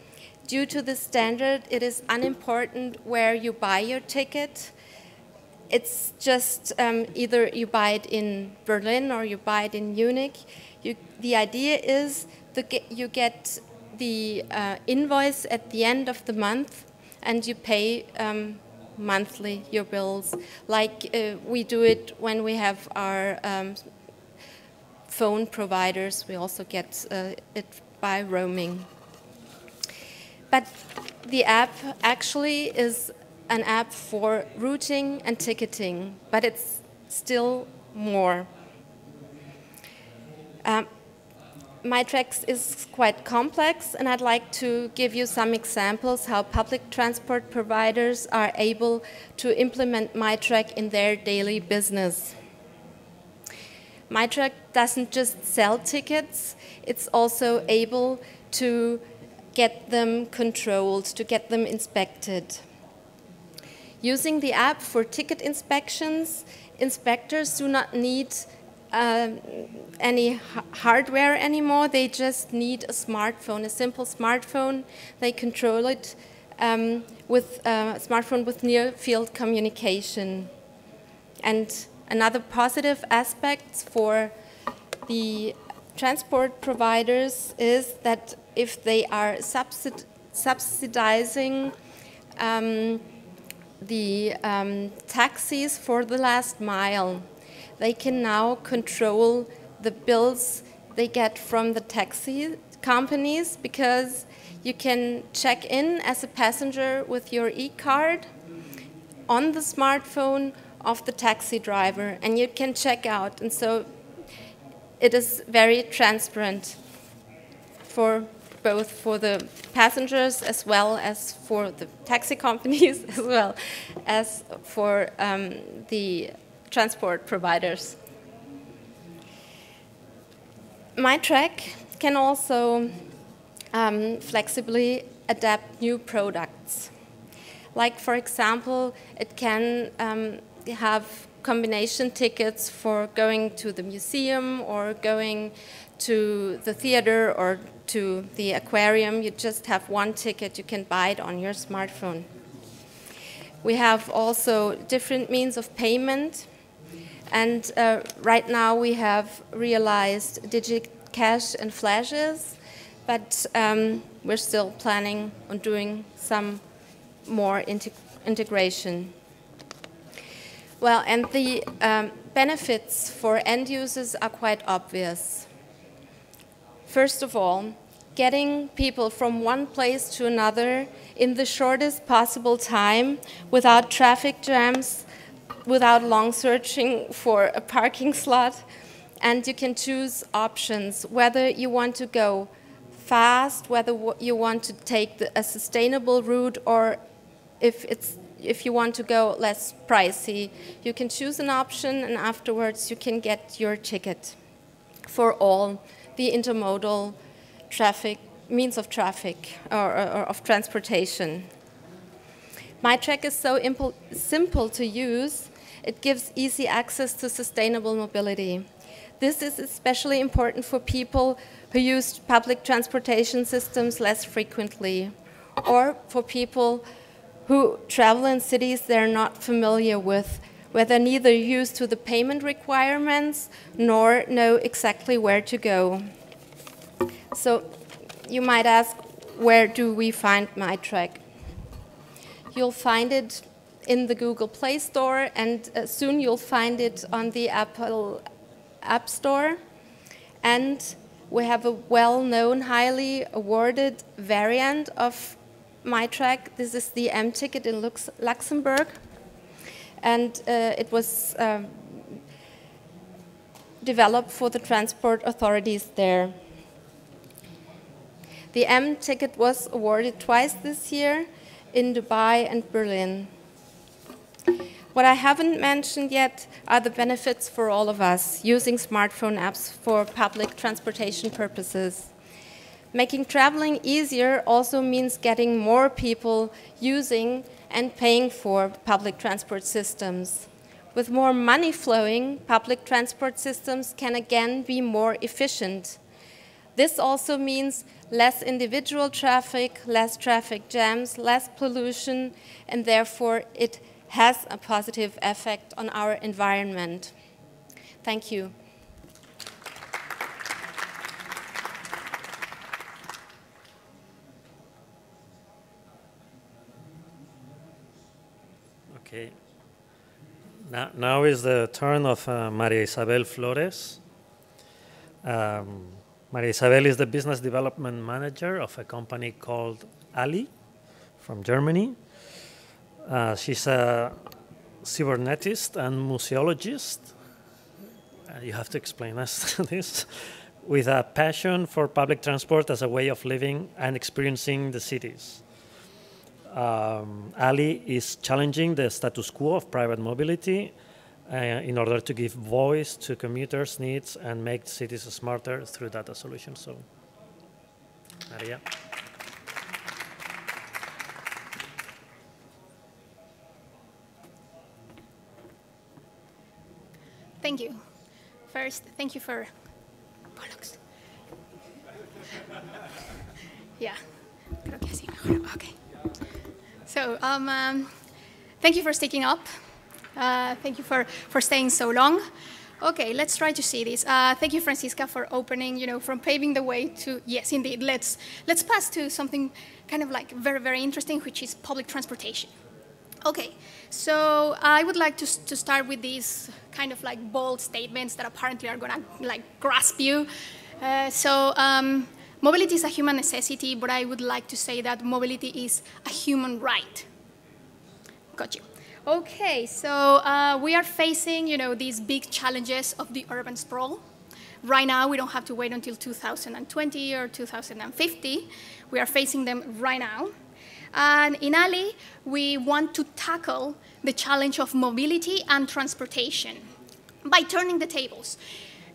Due to this standard, it is unimportant where you buy your ticket. It's just um, either you buy it in Berlin or you buy it in Munich. You, the idea is that you get the uh, invoice at the end of the month and you pay um, monthly your bills, like uh, we do it when we have our um, phone providers. We also get uh, it by roaming. But the app actually is an app for routing and ticketing, but it's still more. Um, is quite complex, and I'd like to give you some examples how public transport providers are able to implement MyTrack in their daily business. MyTrack doesn't just sell tickets, it's also able to get them controlled, to get them inspected. Using the app for ticket inspections, inspectors do not need um, any hardware anymore. They just need a smartphone, a simple smartphone. They control it um, with uh, a smartphone with near field communication. And another positive aspect for the transport providers is that if they are subsid subsidizing um, the um, taxis for the last mile, they can now control the bills they get from the taxi companies because you can check in as a passenger with your e-card on the smartphone of the taxi driver and you can check out. And so it is very transparent for both for the passengers as well as for the taxi <laughs> companies as well as for um, the transport providers. MyTrack can also um, flexibly adapt new products. Like, for example, it can um, have combination tickets for going to the museum or going to the theater or to the aquarium. You just have one ticket, you can buy it on your smartphone. We have also different means of payment. And uh, right now we have realized DigiCash and flashes, but um, we're still planning on doing some more integration. Well, and the um, benefits for end users are quite obvious. First of all, getting people from one place to another in the shortest possible time without traffic jams, without long searching for a parking <laughs> slot. And you can choose options, whether you want to go fast, whether you want to take the, a sustainable route, or if it's if you want to go less pricey, you can choose an option and afterwards you can get your ticket for all the intermodal traffic, means of traffic or, or, of transportation. MyTrack is so simple to use, it gives easy access to sustainable mobility. This is especially important for people who use public transportation systems less frequently, or for people who travel in cities they're not familiar with, where they're neither used to the payment requirements nor know exactly where to go. So you might ask, where do we find MyTrack? You'll find it in the Google Play Store, and uh, soon you'll find it on the Apple App Store. And we have a well-known, highly awarded variant of MyTrack. This is the M ticket in Lux Luxembourg. And uh, it was um, developed for the transport authorities there. The M ticket was awarded twice this year in Dubai and Berlin. What I haven't mentioned yet are the benefits for all of us using smartphone apps for public transportation purposes. Making traveling easier also means getting more people using and paying for public transport systems. With more money flowing, public transport systems can again be more efficient. This also means less individual traffic, less traffic jams, less pollution, and therefore it has a positive effect on our environment. Thank you. Okay. Now, now is the turn of uh, Maria Isabel Flores. Um, Maria Isabel is the business development manager of a company called ally from Germany. Uh, she's a cybernetist and museologist. Uh, you have to explain us <laughs> this. with a passion for public transport as a way of living and experiencing the cities. Um, ally is challenging the status quo of private mobility uh, in order to give voice to commuters' needs and make cities smarter through data solutions. So, Maria. Thank you. First, thank you for bollocks. Yeah, creo que así mejor. Okay. So, um, um, thank you for sticking up. Uh, thank you for, for staying so long. Okay, let's try to see this. Uh, thank you, Franziska, for opening, you know, from paving the way to, yes, indeed, let's, let's pass to something kind of like very, very interesting, which is public transportation. Okay, so I would like to, to start with these kind of like bold statements that apparently are gonna like grasp you. Uh, so um, mobility is a human necessity, but I would like to say that mobility is a human right. Got you. Okay, so uh, we are facing, you know, these big challenges of the urban sprawl. Right now, we don't have to wait until 2020 or 2050. We are facing them right now. And in ally, we want to tackle the challenge of mobility and transportation by turning the tables.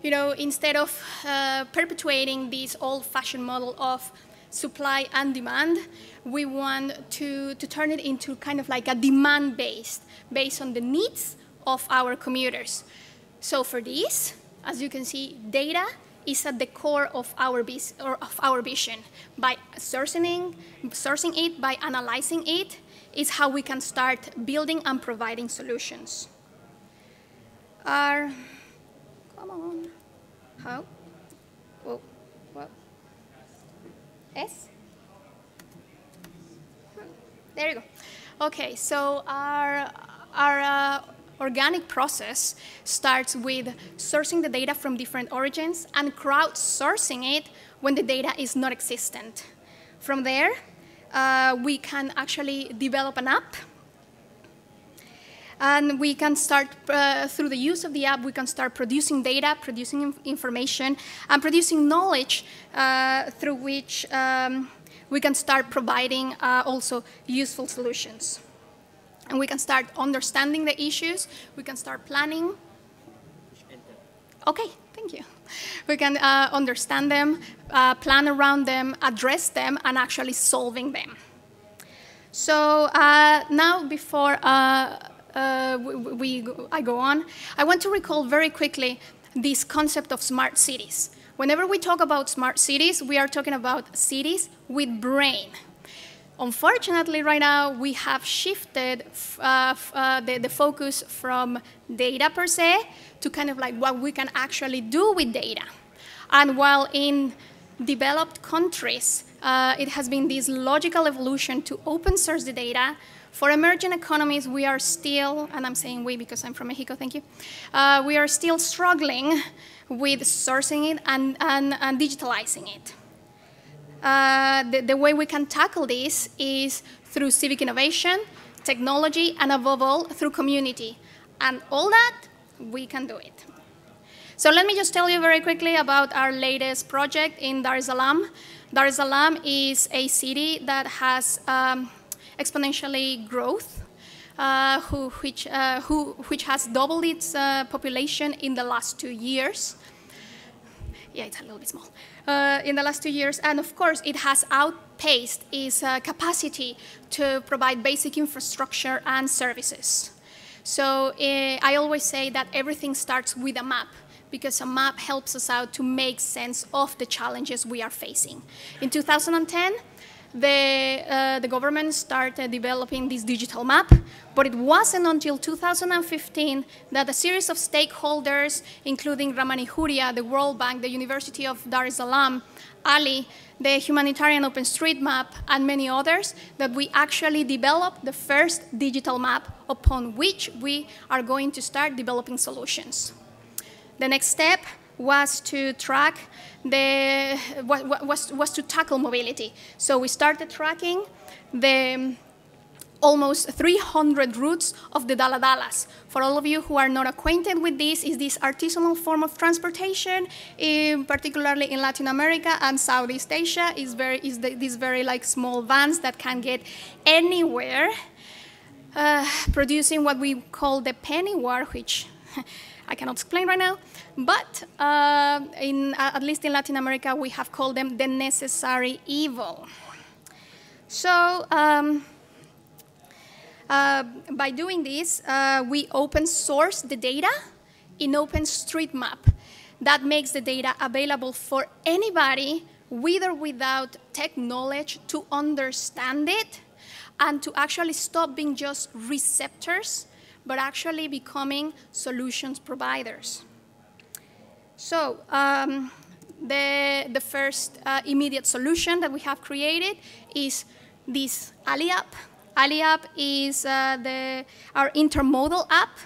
You know, instead of uh, perpetuating this old-fashioned model of supply and demand, we want to, to turn it into kind of like a demand-based, based on the needs of our commuters. So for this, as you can see, data is at the core of our, of our vision. By sourcing, sourcing it, by analyzing it, is how we can start building and providing solutions. Our, come on, how? Whoa, what? S? There you go. Okay, so our, our uh, organic process starts with sourcing the data from different origins and crowdsourcing it when the data is not existent. From there, uh, we can actually develop an app and we can start, uh, through the use of the app, we can start producing data, producing information, and producing knowledge uh, through which um, we can start providing uh, also useful solutions. And we can start understanding the issues, we can start planning. Okay, thank you. We can uh, understand them, uh, plan around them, address them, and actually solving them. So uh, now before uh, uh, we, we, I go on, I want to recall very quickly this concept of smart cities. Whenever we talk about smart cities, we are talking about cities with brain. Unfortunately, right now, we have shifted uh, uh, the, the focus from data per se to kind of like what we can actually do with data. And while in developed countries, uh, it has been this logical evolution to open source the data. For emerging economies, we are still, and I'm saying we because I'm from Mexico, thank you, uh, we are still struggling with sourcing it and, and, and digitalizing it. Uh, the, the, way we can tackle this is through civic innovation, technology, and above all, through community. And all that, we can do it. So let me just tell you very quickly about our latest project in Dar es Salaam. Dar es Salaam is a city that has um, exponentially growth, uh, who, which, uh, who, which has doubled its uh, population in the last two years yeah, it's a little bit small, uh, in the last two years. And of course, it has outpaced its uh, capacity to provide basic infrastructure and services. So uh, I always say that everything starts with a map because a map helps us out to make sense of the challenges we are facing. In 2010, the, uh, the government started developing this digital map, but it wasn't until 2015 that a series of stakeholders, including Ramani Huria, the World Bank, the University of Dar es Salaam, ally, the Humanitarian OpenStreetMap, and many others, that we actually developed the first digital map upon which we are going to start developing solutions. The next step was to track the, was, was to tackle mobility. So we started tracking the, almost 300 routes of the Daladalas. For all of you who are not acquainted with this, is this artisanal form of transportation, in, particularly in Latin America and Southeast Asia, is very is the, these very like small vans that can get anywhere, uh, producing what we call the penny war, which <laughs> I cannot explain right now. But uh, in, uh, at least in Latin America, we have called them the necessary evil. So um, uh, by doing this, uh, we open source the data in OpenStreetMap. That makes the data available for anybody with or without tech knowledge to understand it and to actually stop being just receptors, but actually becoming solutions providers. So um, the, the first uh, immediate solution that we have created is this ally app. ally app is uh, the, our intermodal app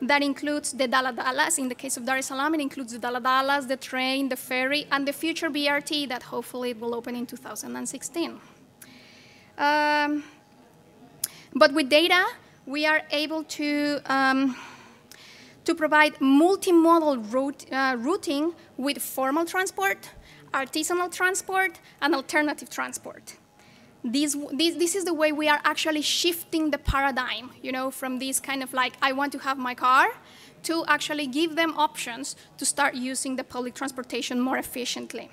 that includes the Daladalas. In the case of Dar es Salaam, it includes the Daladalas, the train, the ferry, and the future BRT that hopefully will open in 2016. Um, but with data, we are able to, um, to provide multimodal route, uh, routing with formal transport, artisanal transport, and alternative transport this, this, this is the way we are actually shifting the paradigm, you know, from this kind of like, I want to have my car, to actually give them options to start using the public transportation more efficiently.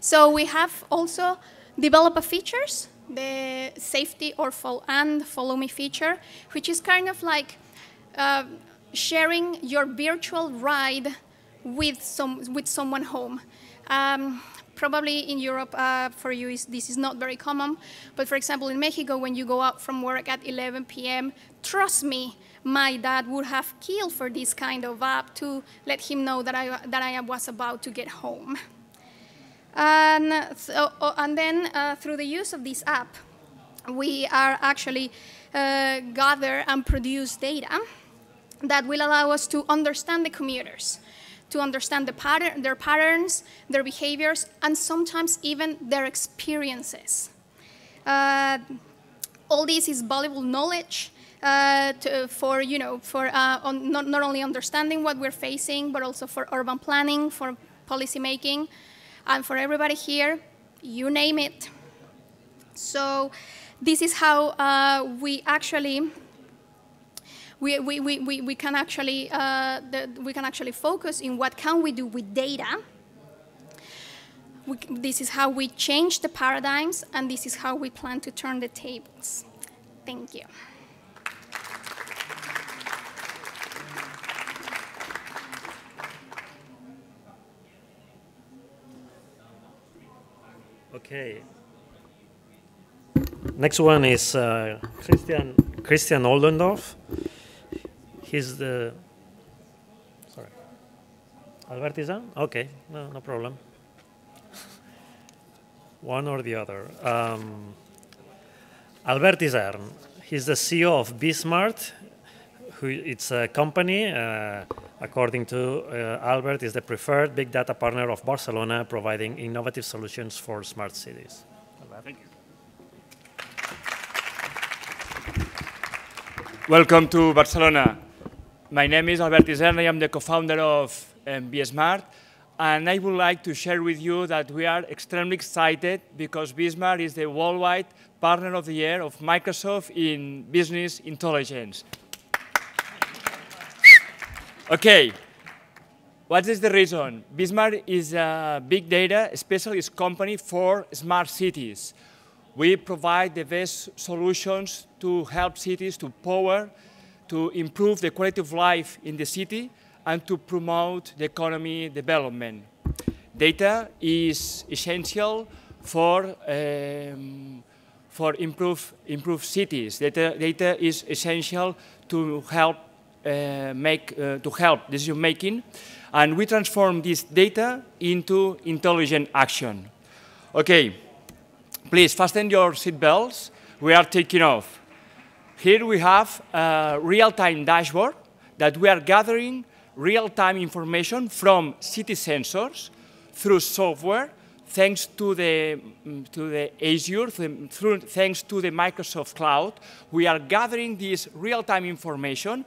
So we have also developed features, the safety or follow and follow me feature, which is kind of like uh, sharing your virtual ride with, some, with someone home. Um, probably in Europe uh, for you is, this is not very common, but for example in Mexico when you go out from work at 11 p.m., trust me, my dad would have killed for this kind of app to let him know that I, that I was about to get home. And, so, oh, and then uh, through the use of this app, we are actually uh, gather and produce data that will allow us to understand the commuters to understand the pattern, their patterns, their behaviors, and sometimes even their experiences. Uh, all this is valuable knowledge uh, to, for, you know, for uh, on not, not only understanding what we're facing, but also for urban planning, for policy making, and for everybody here, you name it. So this is how uh, we actually we, we, we, we, can actually, uh, the, we can actually focus in what can we do with data. We, this is how we change the paradigms, and this is how we plan to turn the tables. Thank you. Okay. Next one is uh, Christian Christian Oldendorff. He's the. Sorry. Albert Isern? Okay, no, no problem. <laughs> One or the other. Um, Albert Isern. He's the CEO of Bismart. Who, it's a company, uh, according to uh, Albert, is the preferred big data partner of Barcelona, providing innovative solutions for smart cities. Thank you. Welcome to Barcelona. My name is Albert Isern. I am the co-founder of um, Bismart. And I would like to share with you that we are extremely excited because Bismart is the worldwide partner of the year of Microsoft in business intelligence. okay, what is the reason? Bismart is a big data specialist company for smart cities. We provide the best solutions to help cities to power to improve the quality of life in the city and to promote the economy development. Data is essential for, um, for improve, improve cities. Data, data is essential to help uh, make, uh, to help decision making. And we transform this data into intelligent action. Okay, please fasten your seatbelts. We are taking off. Here we have a real-time dashboard that we are gathering real-time information from city sensors through software, thanks to the, mm, to the Azure, through, thanks to the Microsoft Cloud, we are gathering this real-time information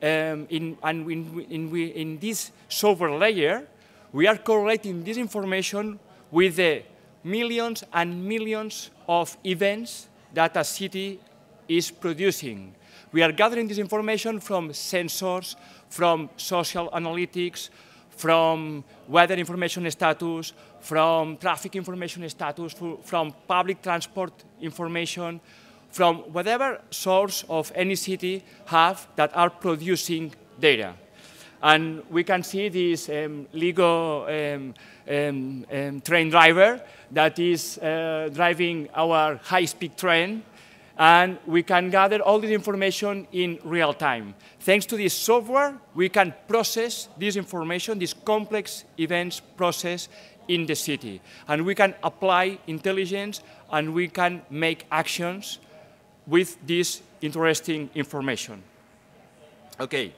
um, in, and in, in, in this software layer, we are correlating this information with the millions and millions of events that a city is producing. We are gathering this information from sensors, from social analytics, from weather information status, from traffic information status, from public transport information, from whatever source of any city have that are producing data. And we can see this um, LEGO um, um, um, train driver that is uh, driving our high-speed train and we can gather all this information in real time. Thanks to this software, we can process this information, this complex events process in the city. And we can apply intelligence and we can make actions with this interesting information. Okay.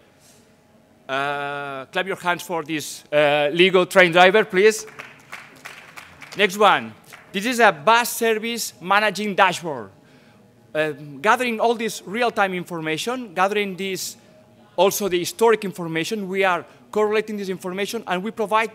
Uh, clap your hands for this uh, LEGO train driver, please. Next one. This is a bus service managing dashboard. Uh, gathering all this real-time information, gathering this, also the historic information, we are correlating this information and we provide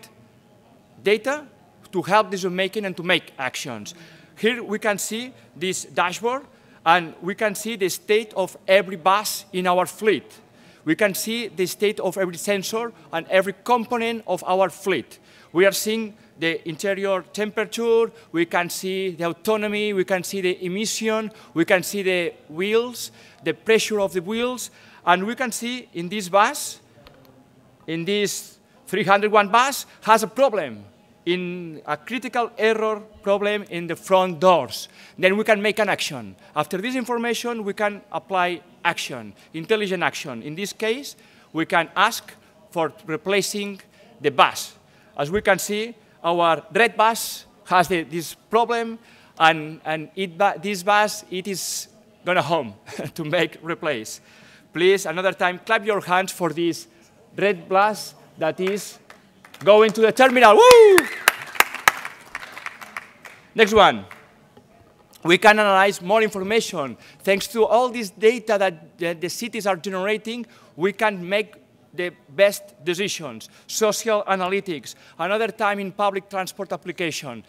data to help decision making and to make actions. Here we can see this dashboard and we can see the state of every bus in our fleet. We can see the state of every sensor and every component of our fleet. We are seeing the interior temperature, we can see the autonomy, we can see the emission, we can see the wheels, the pressure of the wheels, and we can see in this bus, in this 301 bus, has a problem, in a critical error problem in the front doors. Then we can make an action. After this information, we can apply action, intelligent action. In this case, we can ask for replacing the bus. As we can see, our red bus has the, this problem, and, and it, this bus, it is going home <laughs> to make replace. Please, another time, clap your hands for this red bus that is going to the terminal. Woo! Next one. We can analyze more information. Thanks to all this data that the, the cities are generating, we can make the best decisions, social analytics, another time in public transport application.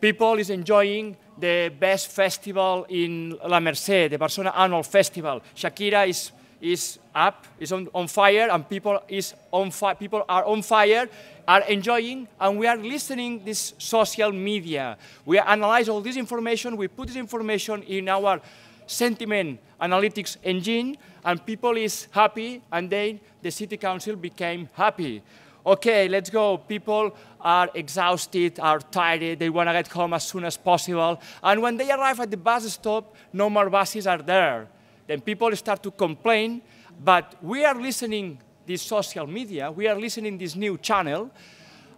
People is enjoying the best festival in La Merced, the Barcelona Annual Festival. Shakira is, is up, is on, on fire, and people, is on fire people are on fire, are enjoying, and we are listening this social media. We analyze all this information, we put this information in our sentiment analytics engine, and people is happy, and then the city council became happy. Okay, let's go. People are exhausted, are tired, they want to get home as soon as possible. And when they arrive at the bus stop, no more buses are there. Then people start to complain, but we are listening this social media, we are listening this new channel,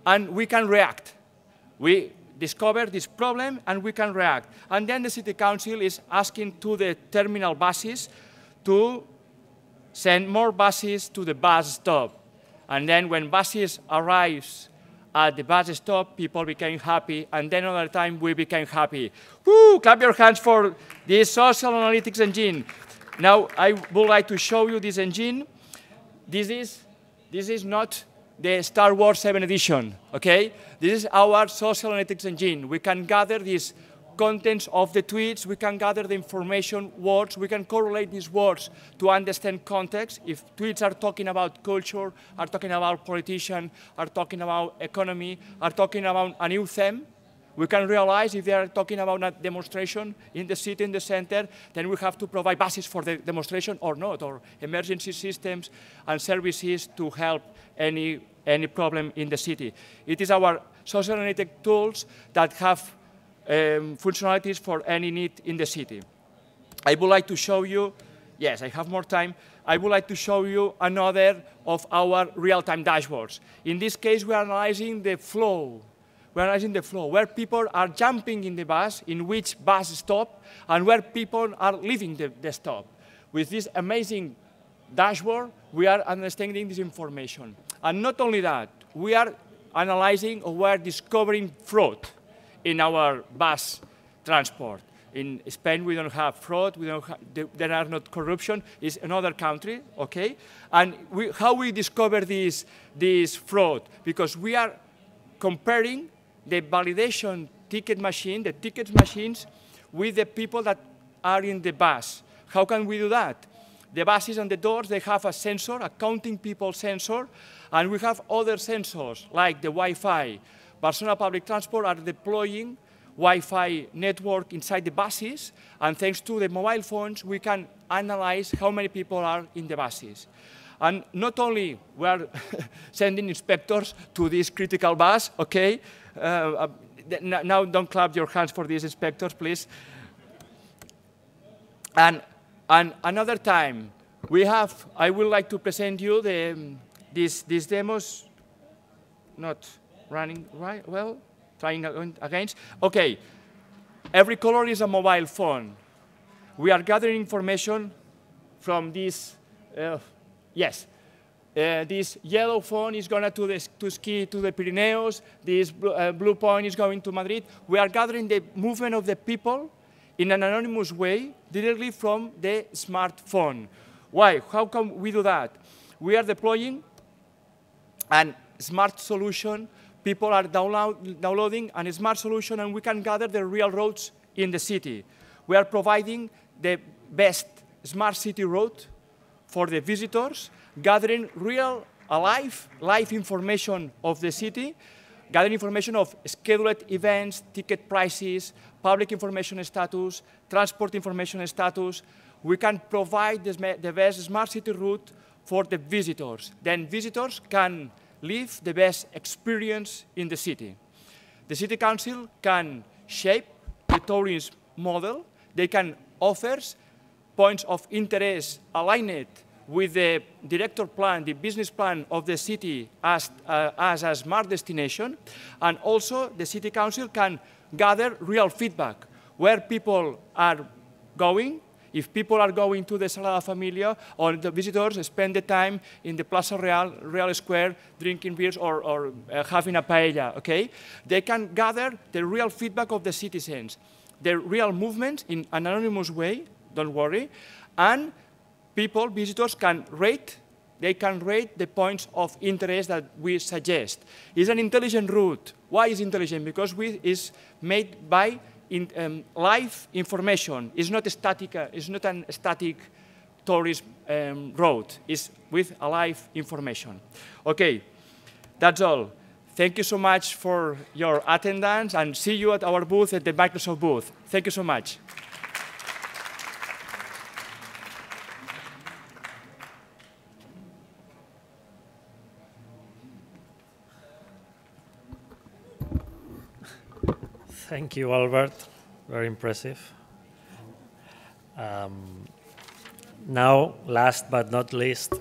and we can react. We discover this problem and we can react. And then the city council is asking to the terminal buses to send more buses to the bus stop. And then when buses arrives at the bus stop, people became happy, and then another time we became happy. Woo! Clap your hands for this social analytics engine. Now I would like to show you this engine. This is, this is not the Star Wars 7 edition, okay? This is our social analytics engine. We can gather these contents of the tweets, we can gather the information, words, we can correlate these words to understand context. If tweets are talking about culture, are talking about politician, are talking about economy, are talking about a new theme, we can realize if they are talking about a demonstration in the city, in the center, then we have to provide basis for the demonstration or not, or emergency systems and services to help any, any problem in the city. It is our social analytic tools that have um, functionalities for any need in the city. I would like to show you, yes, I have more time, I would like to show you another of our real-time dashboards. In this case, we are analyzing the flow we're analyzing the flow, where people are jumping in the bus, in which bus stop, and where people are leaving the, the stop. With this amazing dashboard, we are understanding this information. And not only that, we are analyzing or we are discovering fraud. In our bus transport. In Spain, we don't have fraud, we don't have, there are not corruption. It's another country, okay? And we, how we discover this, this fraud? Because we are comparing the validation ticket machine, the ticket machines, with the people that are in the bus. How can we do that? The buses and the doors, they have a sensor, a counting people sensor, and we have other sensors like the Wi-Fi. Barcelona Public Transport are deploying Wi-Fi network inside the buses, and thanks to the mobile phones, we can analyze how many people are in the buses. And not only we are <laughs> sending inspectors to this critical bus, okay? Uh, uh, now don't clap your hands for these inspectors, please. And, and another time, we have, I would like to present you the, um, these, these demos, not running right well, trying against. Okay, every color is a mobile phone. We are gathering information from this, uh, yes, uh, this yellow phone is going to, the, to ski to the Pyrenees. This blue, uh, blue point is going to Madrid. We are gathering the movement of the people in an anonymous way directly from the smartphone. Why? How can we do that? We are deploying a smart solution. People are download, downloading a smart solution, and we can gather the real roads in the city. We are providing the best smart city road for the visitors, gathering real, alive, live information of the city, gathering information of scheduled events, ticket prices, public information status, transport information status. We can provide the best smart city route for the visitors. Then visitors can live the best experience in the city. The city council can shape the tourism model. They can offer points of interest aligned with the director plan, the business plan of the city as, uh, as a smart destination. And also the city council can gather real feedback, where people are going, if people are going to the Sagrada Familia or the visitors spend the time in the Plaza Real, Real Square, drinking beers or, or uh, having a paella, okay? They can gather the real feedback of the citizens, the real movement in an anonymous way, don't worry, and people, visitors can rate they can rate the points of interest that we suggest. It's an intelligent route. Why is intelligent? Because we, it is made by in, um, live information. It's not a static. Uh, it's not a static tourist um, road. It's with live information. Okay, that's all. Thank you so much for your attendance, and see you at our booth at the Microsoft booth. Thank you so much. Thank you, Albert. Very impressive. Um, now, last but not least,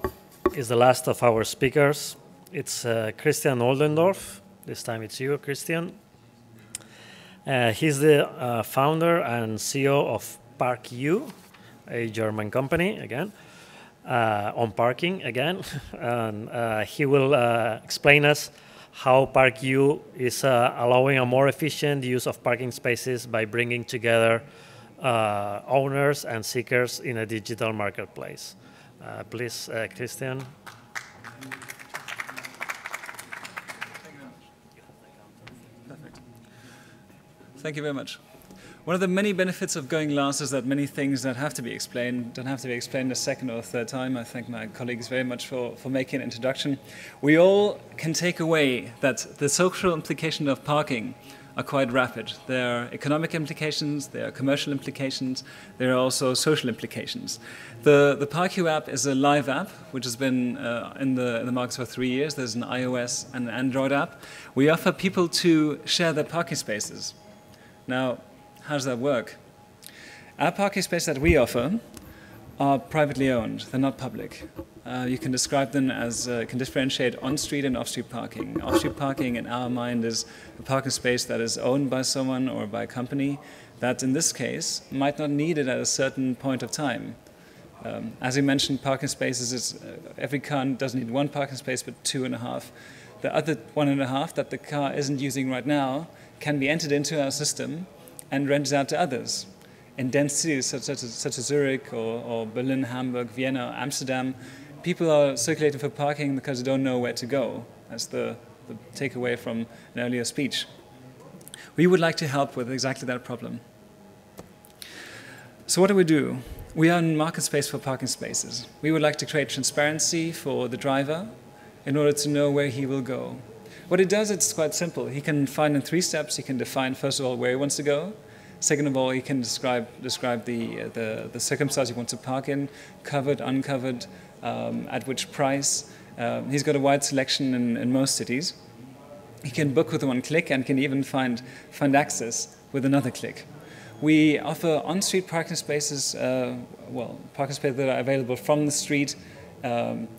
is the last of our speakers. It's uh, Christian Oldendorff. This time it's you, Christian. Uh, he's the uh, founder and CEO of ParkU, a German company, again, uh, on parking, again. <laughs> and uh, he will uh, explain us how ParkU is uh, allowing a more efficient use of parking spaces by bringing together uh, owners and seekers in a digital marketplace. Uh, please, uh, Christian. Thank you very much. One of the many benefits of going last is that many things that have to be explained don't have to be explained a second or a third time. I thank my colleagues very much for, for making an introduction. We all can take away that the social implications of parking are quite rapid. There are economic implications, there are commercial implications, there are also social implications. The, the ParkU app is a live app, which has been uh, in, the, in the market for three years. There's an iOS and an Android app. We offer people to share their parking spaces. Now, how does that work? Our parking spaces that we offer are privately owned. They're not public. Uh, you can describe them as, uh, can differentiate on-street and off-street parking. Off-street parking in our mind is a parking space that is owned by someone or by a company that in this case might not need it at a certain point of time. Um, as you mentioned, parking spaces is uh, every car doesn't need one parking space, but two and a half. The other one and a half that the car isn't using right now can be entered into our system and rented out to others. In dense cities such, such, as, such as Zurich or, or Berlin, Hamburg, Vienna, Amsterdam, people are circulating for parking because they don't know where to go. That's the, the takeaway from an earlier speech. We would like to help with exactly that problem. So what do we do? We are in market space for parking spaces. We would like to create transparency for the driver in order to know where he will go. What it does, it's quite simple. He can find in three steps. He can define, first of all, where he wants to go. Second of all, he can describe, describe the, uh, the, the circumstance he wants to park in, covered, uncovered, um, at which price. Um, he's got a wide selection in, in most cities. He can book with one click and can even find, find access with another click. We offer on-street parking spaces, uh, well, parking spaces that are available from the street um,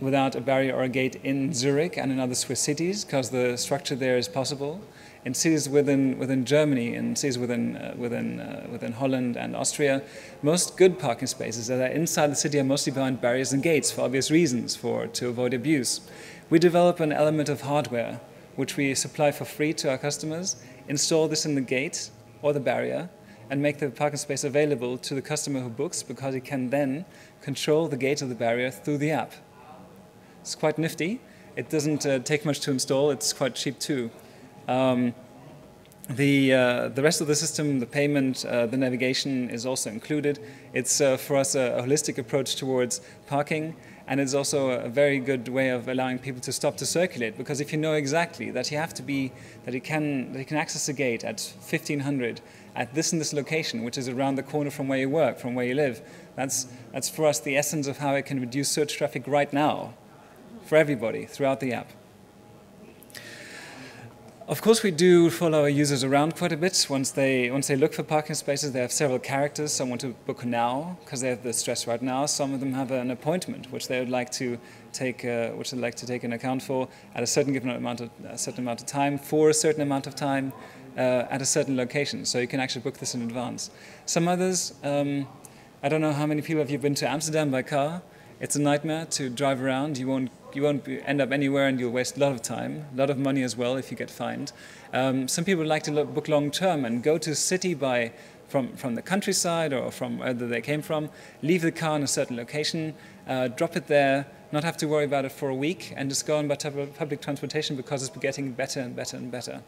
without a barrier or a gate in Zurich and in other Swiss cities because the structure there is possible. In cities within, within Germany and cities within, uh, within, uh, within Holland and Austria, most good parking spaces that are inside the city are mostly behind barriers and gates for obvious reasons, for, to avoid abuse. We develop an element of hardware which we supply for free to our customers, install this in the gate or the barrier, and make the parking space available to the customer who books because he can then control the gate or the barrier through the app. It's quite nifty. It doesn't uh, take much to install. It's quite cheap too. Um, the, uh, the rest of the system, the payment, uh, the navigation is also included. It's uh, for us a, a, holistic approach towards parking, and it's also a very good way of allowing people to stop to circulate. Because if you know exactly that you have to be, that you can, that you can access a gate at 1500 at this and this location, which is around the corner from where you work, from where you live, that's, that's for us the essence of how it can reduce search traffic right now for everybody throughout the app. Of course, we do follow our users around quite a bit. Once they, once they look for parking spaces, they have several characters. Some want to book now because they have the stress right now. Some of them have an appointment which they would like to take, uh, which they'd like to take an account for at a certain given amount of, a certain amount of time for a certain amount of time uh, at a certain location. So you can actually book this in advance. Some others, um, I don't know how many people have you been to Amsterdam by car. It's a nightmare to drive around. You won't you won't end up anywhere and you'll waste a lot of time, a lot of money as well if you get fined. Um, some people like to look, book long term and go to a city by from, from the countryside or from wherever they came from, leave the car in a certain location, uh, drop it there, not have to worry about it for a week, and just go on by public transportation because it's getting better and better and better.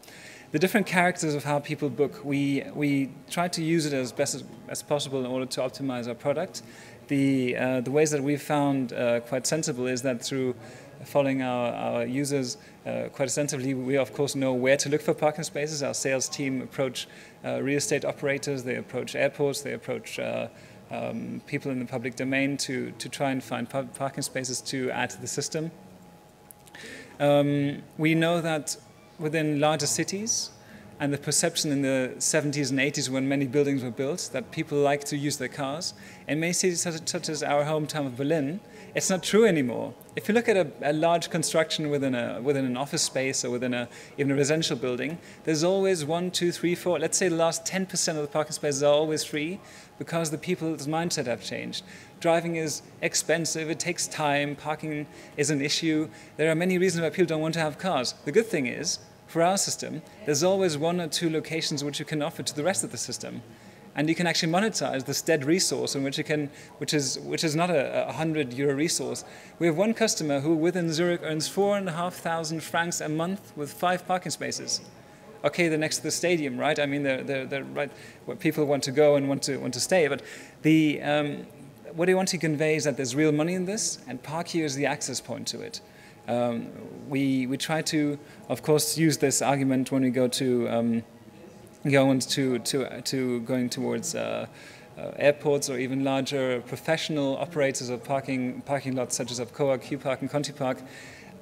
The different characters of how people book, we, we try to use it as best as, as possible in order to optimize our product the, uh, the ways that we've found uh, quite sensible is that through following our, our users uh, quite extensively, we of course know where to look for parking spaces. Our sales team approach uh, real estate operators, they approach airports, they approach uh, um, people in the public domain to, to try and find parking spaces to add to the system. Um, we know that within larger cities, and the perception in the 70s and 80s when many buildings were built that people like to use their cars. In many cities such, such as our hometown of Berlin, it's not true anymore. If you look at a, a, large construction within, a, within an office space or within a, even a residential building, there's always one, two, three, four, let's say the last 10% of the parking spaces are always free because the people's mindset have changed. Driving is expensive, it takes time, parking is an issue. There are many reasons why people don't want to have cars. The good thing is, for our system, there's always one or two locations which you can offer to the rest of the system. And you can actually monetize this dead resource, in which you can, which is which is not a, a hundred euro resource. We have one customer who, within Zurich, earns four and a half thousand francs a month with five parking spaces. Okay, they're next to the stadium, right? I mean, they're, they're, they're right where people want to go and want to want to stay. But the um, what I want to convey is that there's real money in this, and ParkU is the access point to it. Um, we, we try to, of course, use this argument when we go to um, go into to, to going towards uh, uh, airports or even larger professional operators of parking parking lots such as Apcoa, Q-Park, and ContiPark.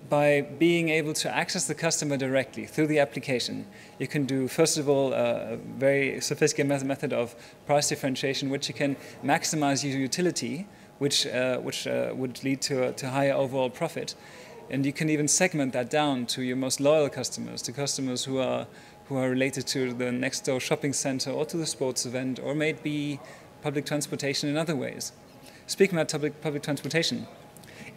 By being able to access the customer directly through the application, you can do, first of all, a very sophisticated method of price differentiation, which you can maximize your utility, which, uh, which uh, would lead to, to higher overall profit. And you can even segment that down to your most loyal customers, to customers who are, who are related to the next door shopping center or to the sports event or maybe public transportation in other ways. speaking about public, public transportation,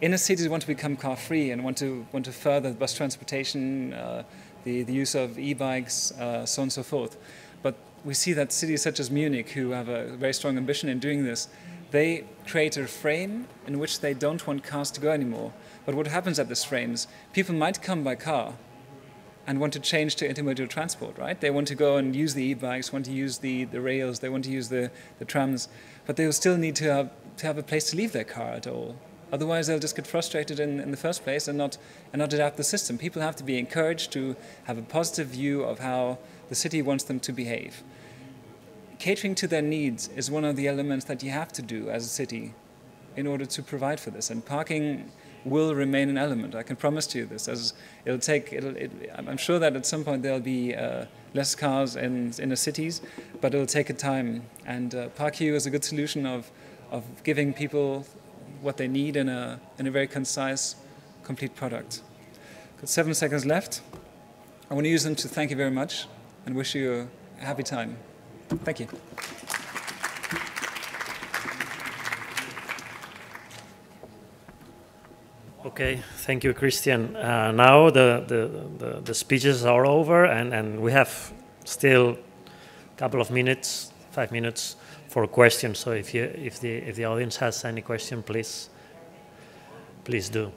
inner cities want to become car free and want to, want to further bus transportation, uh, the, the use of e bikes, uh, so on and so forth. But we see that cities such as Munich, who have a very strong ambition in doing this, they create a frame in which they don't want cars to go anymore. But what happens at this frame is people might come by car and want to change to intermodal transport, right? They want to go and use the e-bikes, want to use the, the rails, they want to use the, the trams, but they will still need to have, to have a place to leave their car at all. Otherwise, they'll just get frustrated in, in the first place and not, and not adapt the system. People have to be encouraged to have a positive view of how the city wants them to behave. Catering to their needs is one of the elements that you have to do as a city in order to provide for this. And parking will remain an element. I can promise to you this. As it'll take, it'll, it, I'm sure that at some point there'll be uh, less cars in inner cities, but it'll take a time. And uh, ParkU is a good solution of, of giving people what they need in a, in a very concise, complete product. Got seven seconds left. I want to use them to thank you very much and wish you a happy time. Thank you. Okay, thank you, Christian. Uh, now the, the, the, the, speeches are over, and, and we have still a couple of minutes, five minutes for questions. So if, you, if, the, if the audience has any question, please, please do.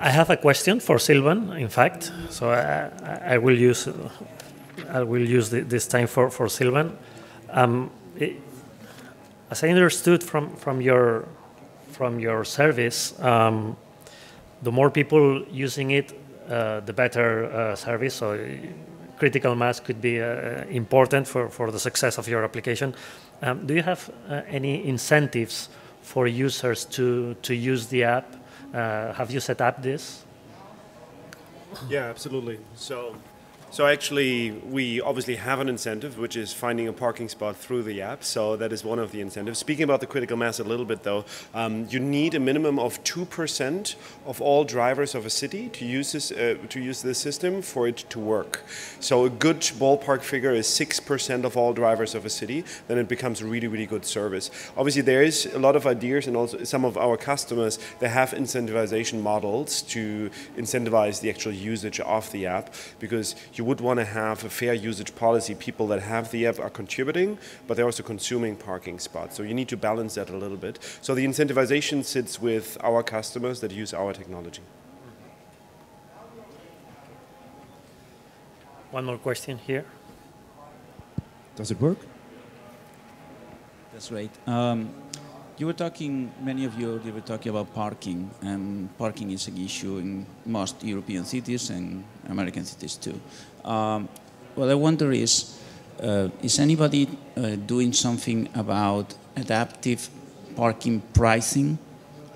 I, have a question for Silvan, in fact. So I, I will use, I will use this time for, for Silvan. Um, it, as I understood from, from, your, from your service, um, the more people using it, uh, the better uh, service. So critical mass could be uh, important for, for the success of your application. Um, do you have uh, any incentives for users to, to use the app? Uh, have you set up this? Yeah, absolutely. So so actually, we obviously have an incentive, which is finding a parking spot through the app. So that is one of the incentives. Speaking about the critical mass a little bit, though, um, you need a minimum of two percent of all drivers of a city to use this uh, to use this system for it to work. So a good ballpark figure is six percent of all drivers of a city. Then it becomes a really, really good service. Obviously, there is a lot of ideas, and also some of our customers they have incentivization models to incentivize the actual usage of the app because you would want to have a fair usage policy. People that have the app are contributing, but they're also consuming parking spots. So you need to balance that a little bit. So the incentivization sits with our customers that use our technology. One more question here. Does it work? That's right. Um, you were talking, many of you you were talking about parking, and parking is an issue in most European cities and American cities too. Um, what I wonder is, uh, is anybody uh, doing something about adaptive parking pricing?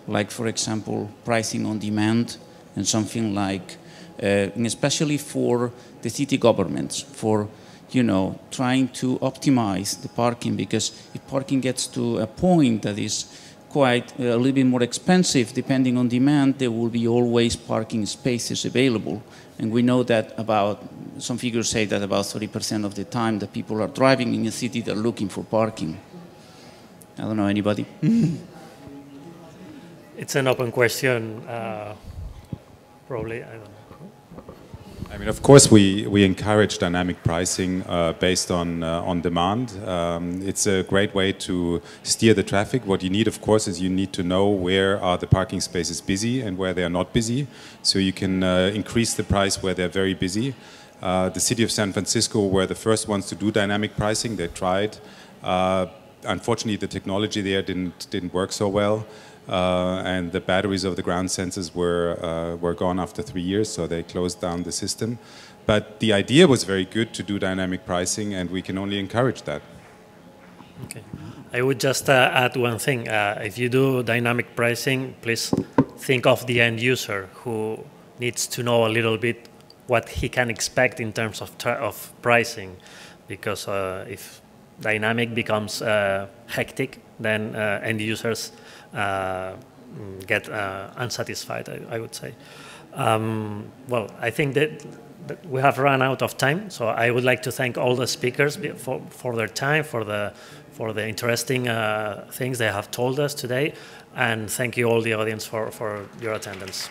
Like, for example, pricing on demand and something like, uh, especially for the city governments, for you know, trying to optimize the parking because if parking gets to a point that is quite uh, a little bit more expensive, depending on demand, there will be always parking spaces available. And we know that about, some figures say that about 30% of the time that people are driving in a city, they're looking for parking. I don't know, anybody? <laughs> it's an open question. Uh, probably, I don't know. I mean, of course, we, we encourage dynamic pricing uh, based on uh, on demand. Um, it's a great way to steer the traffic. What you need, of course, is you need to know where are the parking spaces busy and where they are not busy, so you can uh, increase the price where they're very busy. Uh, the city of San Francisco were the first ones to do dynamic pricing. They tried. Uh, unfortunately, the technology there didn't didn't work so well. Uh, and the batteries of the ground sensors were, uh, were gone after three years, so they closed down the system. But the idea was very good to do dynamic pricing, and we can only encourage that. Okay. I would just uh, add one thing. Uh, if you do dynamic pricing, please think of the end user who needs to know a little bit what he can expect in terms of, of pricing. Because uh, if dynamic becomes uh, hectic, then end users get uh, unsatisfied, I, I, would say. Um, well, I think that we have run out of time, so I would like to thank all the speakers for, for their time, for the, for the interesting uh, things they have told us today, and thank you all the audience for, for your attendance.